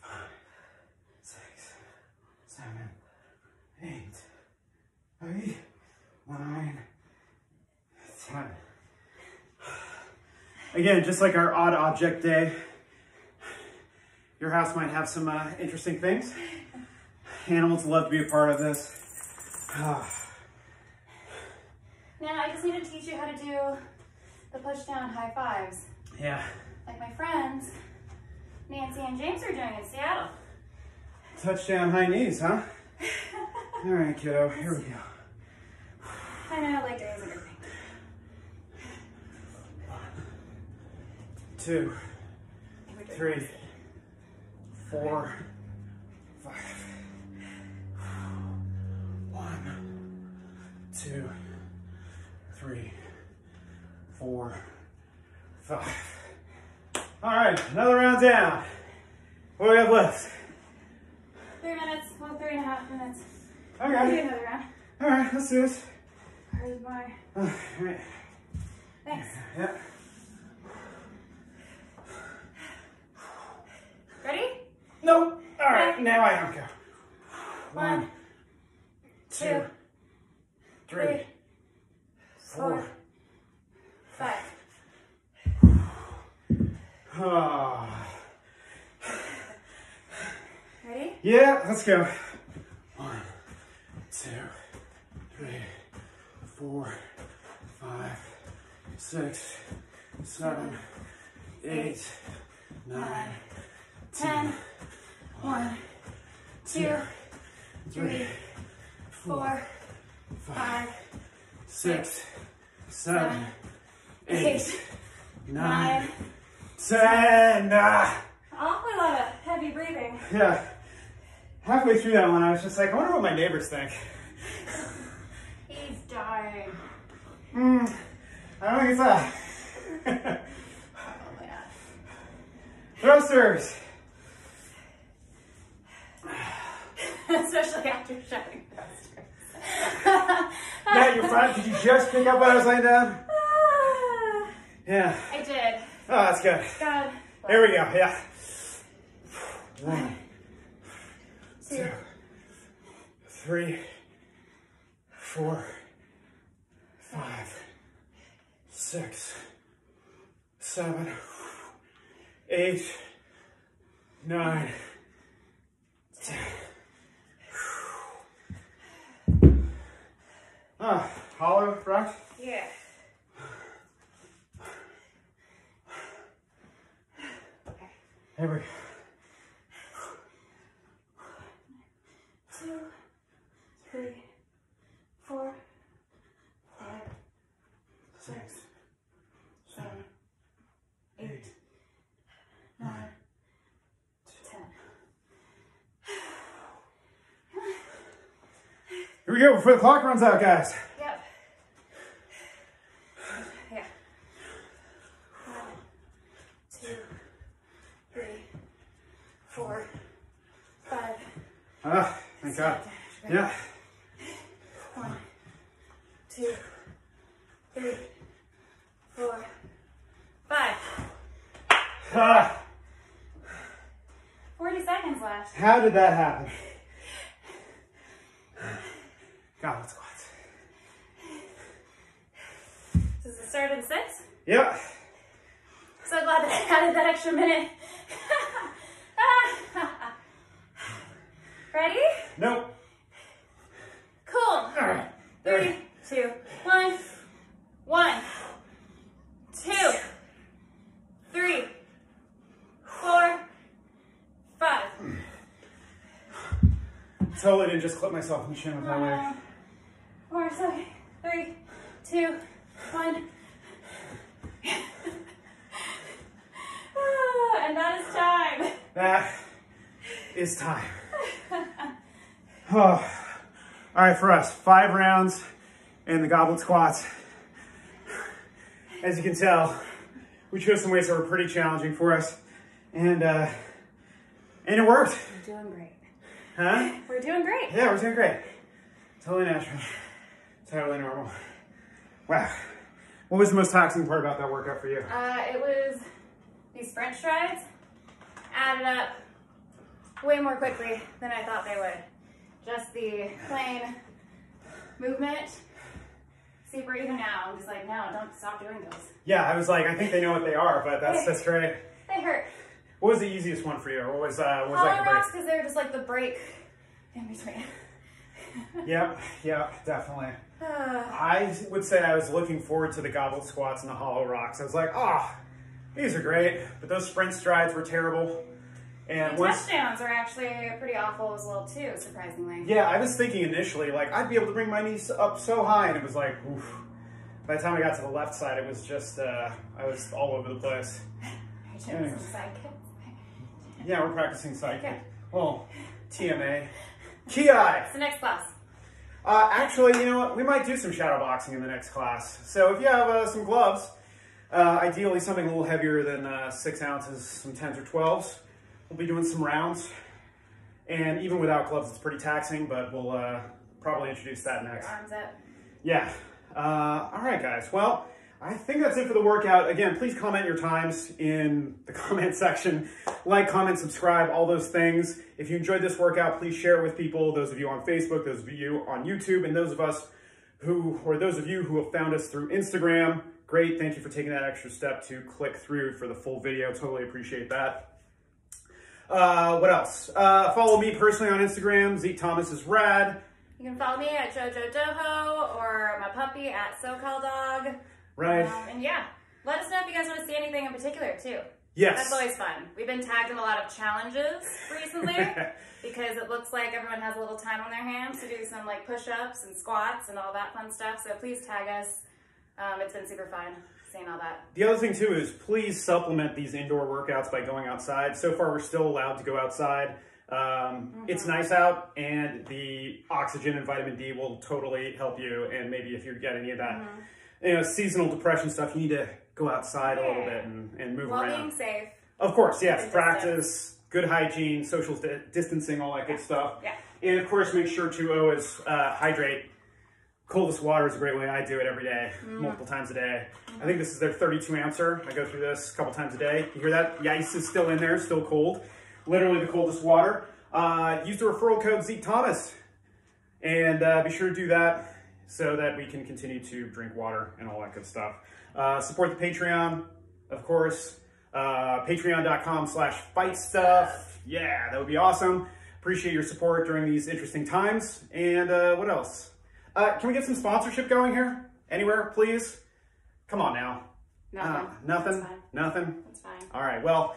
[SPEAKER 1] five, six, seven, eight, eight, nine, ten. Again, just like our odd object day, your house might have some uh, interesting things. Animals love to be a part of this.
[SPEAKER 2] Now I just need to teach you how to do the push down high fives,
[SPEAKER 1] yeah.
[SPEAKER 2] like my friends Nancy and James are doing in Seattle.
[SPEAKER 1] Touchdown high knees, huh? All right, kiddo. Here we go.
[SPEAKER 2] I know, like doing everything.
[SPEAKER 1] Two, three, four, five. One, two, three, four, five. All right, another round down. What do we have left?
[SPEAKER 2] Three minutes, well, three and a half minutes. Do
[SPEAKER 1] Okay.
[SPEAKER 2] another round.
[SPEAKER 1] All right, let's do this.
[SPEAKER 2] Where's my?
[SPEAKER 1] All right.
[SPEAKER 2] Thanks.
[SPEAKER 1] Yeah.
[SPEAKER 2] Ready?
[SPEAKER 1] Nope. All right, now I don't go.
[SPEAKER 2] One,
[SPEAKER 1] two, three, four.
[SPEAKER 2] five.
[SPEAKER 1] Ah.
[SPEAKER 2] Ready?
[SPEAKER 1] Yeah, let's go. One, two, three, four, five, six, seven, eight, nine,
[SPEAKER 2] Ten. One, two, three, four, five,
[SPEAKER 1] six, seven,
[SPEAKER 2] eight, nine.
[SPEAKER 1] ten. Ah.
[SPEAKER 2] Awfully lot of heavy breathing.
[SPEAKER 1] Yeah. Halfway through that one, I was just like, I wonder what my neighbors think.
[SPEAKER 2] He's dying.
[SPEAKER 1] Hmm. I don't think it's that.
[SPEAKER 2] Oh my god.
[SPEAKER 1] Thrusters.
[SPEAKER 2] Especially after shouting
[SPEAKER 1] Matt, you're fine. Did you just pick up when I was laying down?
[SPEAKER 2] Ah,
[SPEAKER 1] Yeah.
[SPEAKER 2] I did.
[SPEAKER 1] Oh, that's good.
[SPEAKER 2] God.
[SPEAKER 1] There we go. Yeah. One,
[SPEAKER 2] Two,
[SPEAKER 1] two, three, four, five, six, seven, eight, nine, ten. Ah, hollow, right?
[SPEAKER 2] Yeah.
[SPEAKER 1] Here we go.
[SPEAKER 2] Two, three, four, five,
[SPEAKER 1] Six,
[SPEAKER 2] seven, eight, nine, ten.
[SPEAKER 1] Here we go before the clock runs out, guys.
[SPEAKER 2] Yep. Yeah. One, two, three, four, five.
[SPEAKER 1] Ah, thank God. Yeah.
[SPEAKER 2] One, two, three, four, five.
[SPEAKER 1] Ah,
[SPEAKER 2] 40 seconds left.
[SPEAKER 1] how did that happen? God, squats.
[SPEAKER 2] This is the start of the six.
[SPEAKER 1] Yep.
[SPEAKER 2] So glad that I added that extra minute. Ready?
[SPEAKER 1] Nope.
[SPEAKER 2] Cool.
[SPEAKER 1] All right.
[SPEAKER 2] Three, two, one. One, two, three, four, five.
[SPEAKER 1] Just clip myself in the chin with that leg.
[SPEAKER 2] One, four, seven, three, two, one. Ah, and that is time.
[SPEAKER 1] That is time. Oh. All right, for us, five rounds in the goblet squats. as you can tell, we chose some weights that were pretty challenging for us, and uh, and it worked,
[SPEAKER 2] We're doing great.
[SPEAKER 1] huh?
[SPEAKER 2] We're doing great.
[SPEAKER 1] Yeah, we're doing great. Totally natural, totally normal. Wow. What was the most taxing part about that workout for you?
[SPEAKER 2] Uh, it was these sprint strides added up way more quickly than I thought they would. Just the plain movement, super even now. I'm just like, no, don't stop doing those.
[SPEAKER 1] Yeah, I was like, I think they know what they are, but that's that's great.
[SPEAKER 2] They hurt.
[SPEAKER 1] What was the easiest one for you? What was uh, what was like the
[SPEAKER 2] rocks because they're just like the break in between.
[SPEAKER 1] Yep, yep, definitely.
[SPEAKER 2] Uh,
[SPEAKER 1] I would say I was looking forward to the goblet squats and the hollow rocks. I was like, oh, these are great, but those sprint strides were terrible. And
[SPEAKER 2] the
[SPEAKER 1] once,
[SPEAKER 2] touchdowns are actually pretty awful as well too, surprisingly.
[SPEAKER 1] yeah, I was thinking initially like I'd be able to bring my knees up so high, and it was like, oof. By the time I got to the left side, it was just uh, I was all over the place.
[SPEAKER 2] Are you doing some side kicks?
[SPEAKER 1] Yeah, we're practicing side kick. Well, TMA, Ki.
[SPEAKER 2] It's the next class.
[SPEAKER 1] Uh, actually, you know what? We might do some shadow boxing in the next class. So if you have uh, some gloves, uh, ideally something a little heavier than uh, six ounces, some 10s or 12s, we'll be doing some rounds. And even without gloves, it's pretty taxing, but we'll uh, probably introduce that
[SPEAKER 2] Your
[SPEAKER 1] next.
[SPEAKER 2] arms up.
[SPEAKER 1] Yeah. Uh, all right, guys. Well, I think that's it for the workout. Again, please comment your times in the comment section. Like, comment, subscribe, all those things. If you enjoyed this workout, please share it with people. Those of you on Facebook, those of you on YouTube, and those of us who, or those of you who have found us through Instagram. Great. Thank you for taking that extra step to click through for the full video. Totally appreciate that. Uh, what else? Uh, follow me personally on Instagram. Zeke Thomas is rad.
[SPEAKER 2] You can follow me at Jojo or my puppy at SoCal Dog.
[SPEAKER 1] Right.
[SPEAKER 2] Um, and yeah, let us know if you guys want to see anything in particular too.
[SPEAKER 1] Yes.
[SPEAKER 2] That's always fun. We've been tagged in a lot of challenges recently because it looks like everyone has a little time on their hands to do some like push-ups and squats and all that fun stuff. So please tag us. Um, it's been super fun seeing all that.
[SPEAKER 1] The other thing too is please supplement these indoor workouts by going outside. So far, we're still allowed to go outside. Um, It's nice out, and the oxygen and vitamin D will totally help you. And maybe if you get any of that, you know, seasonal depression stuff, you need to go outside a little bit and, and move around.
[SPEAKER 2] being safe.
[SPEAKER 1] Of course, yes, practice, good hygiene, social di- distancing, all that good stuff.
[SPEAKER 2] Yeah.
[SPEAKER 1] And of course, make sure to always uh, hydrate. Coldest water is a great way. I do it every day,
[SPEAKER 2] Mm-hmm.
[SPEAKER 1] multiple times a day. I think this is their 32 ouncer. I go through this a couple times a day. You hear that? The ice is still in there, still cold. Literally the coldest water. Uh, use the referral code Zeke Thomas, and uh, be sure to do that so that we can continue to drink water and all that good stuff. Uh, support the Patreon, of course. Uh, Patreon.com slash fight stuff. Yeah, that would be awesome. Appreciate your support during these interesting times. And uh, what else? Uh, can we get some sponsorship going here? Anywhere, please? Come on now.
[SPEAKER 2] Nothing.
[SPEAKER 1] Uh, nothing?
[SPEAKER 2] That's.
[SPEAKER 1] Nothing?
[SPEAKER 2] That's fine.
[SPEAKER 1] All right. Well,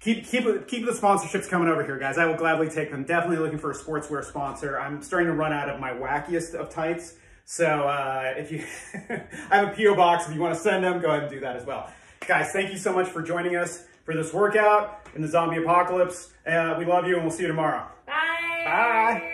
[SPEAKER 1] keep keep keep the sponsorships coming over here, guys. I will gladly take them. Definitely looking for a sportswear sponsor. I'm starting to run out of my wackiest of tights. So uh, if you, I have a PO box. If you want to send them, go ahead and do that as well, guys. Thank you so much for joining us for this workout in the zombie apocalypse. Uh, we love you, and we'll see you tomorrow.
[SPEAKER 2] Bye.
[SPEAKER 1] Bye.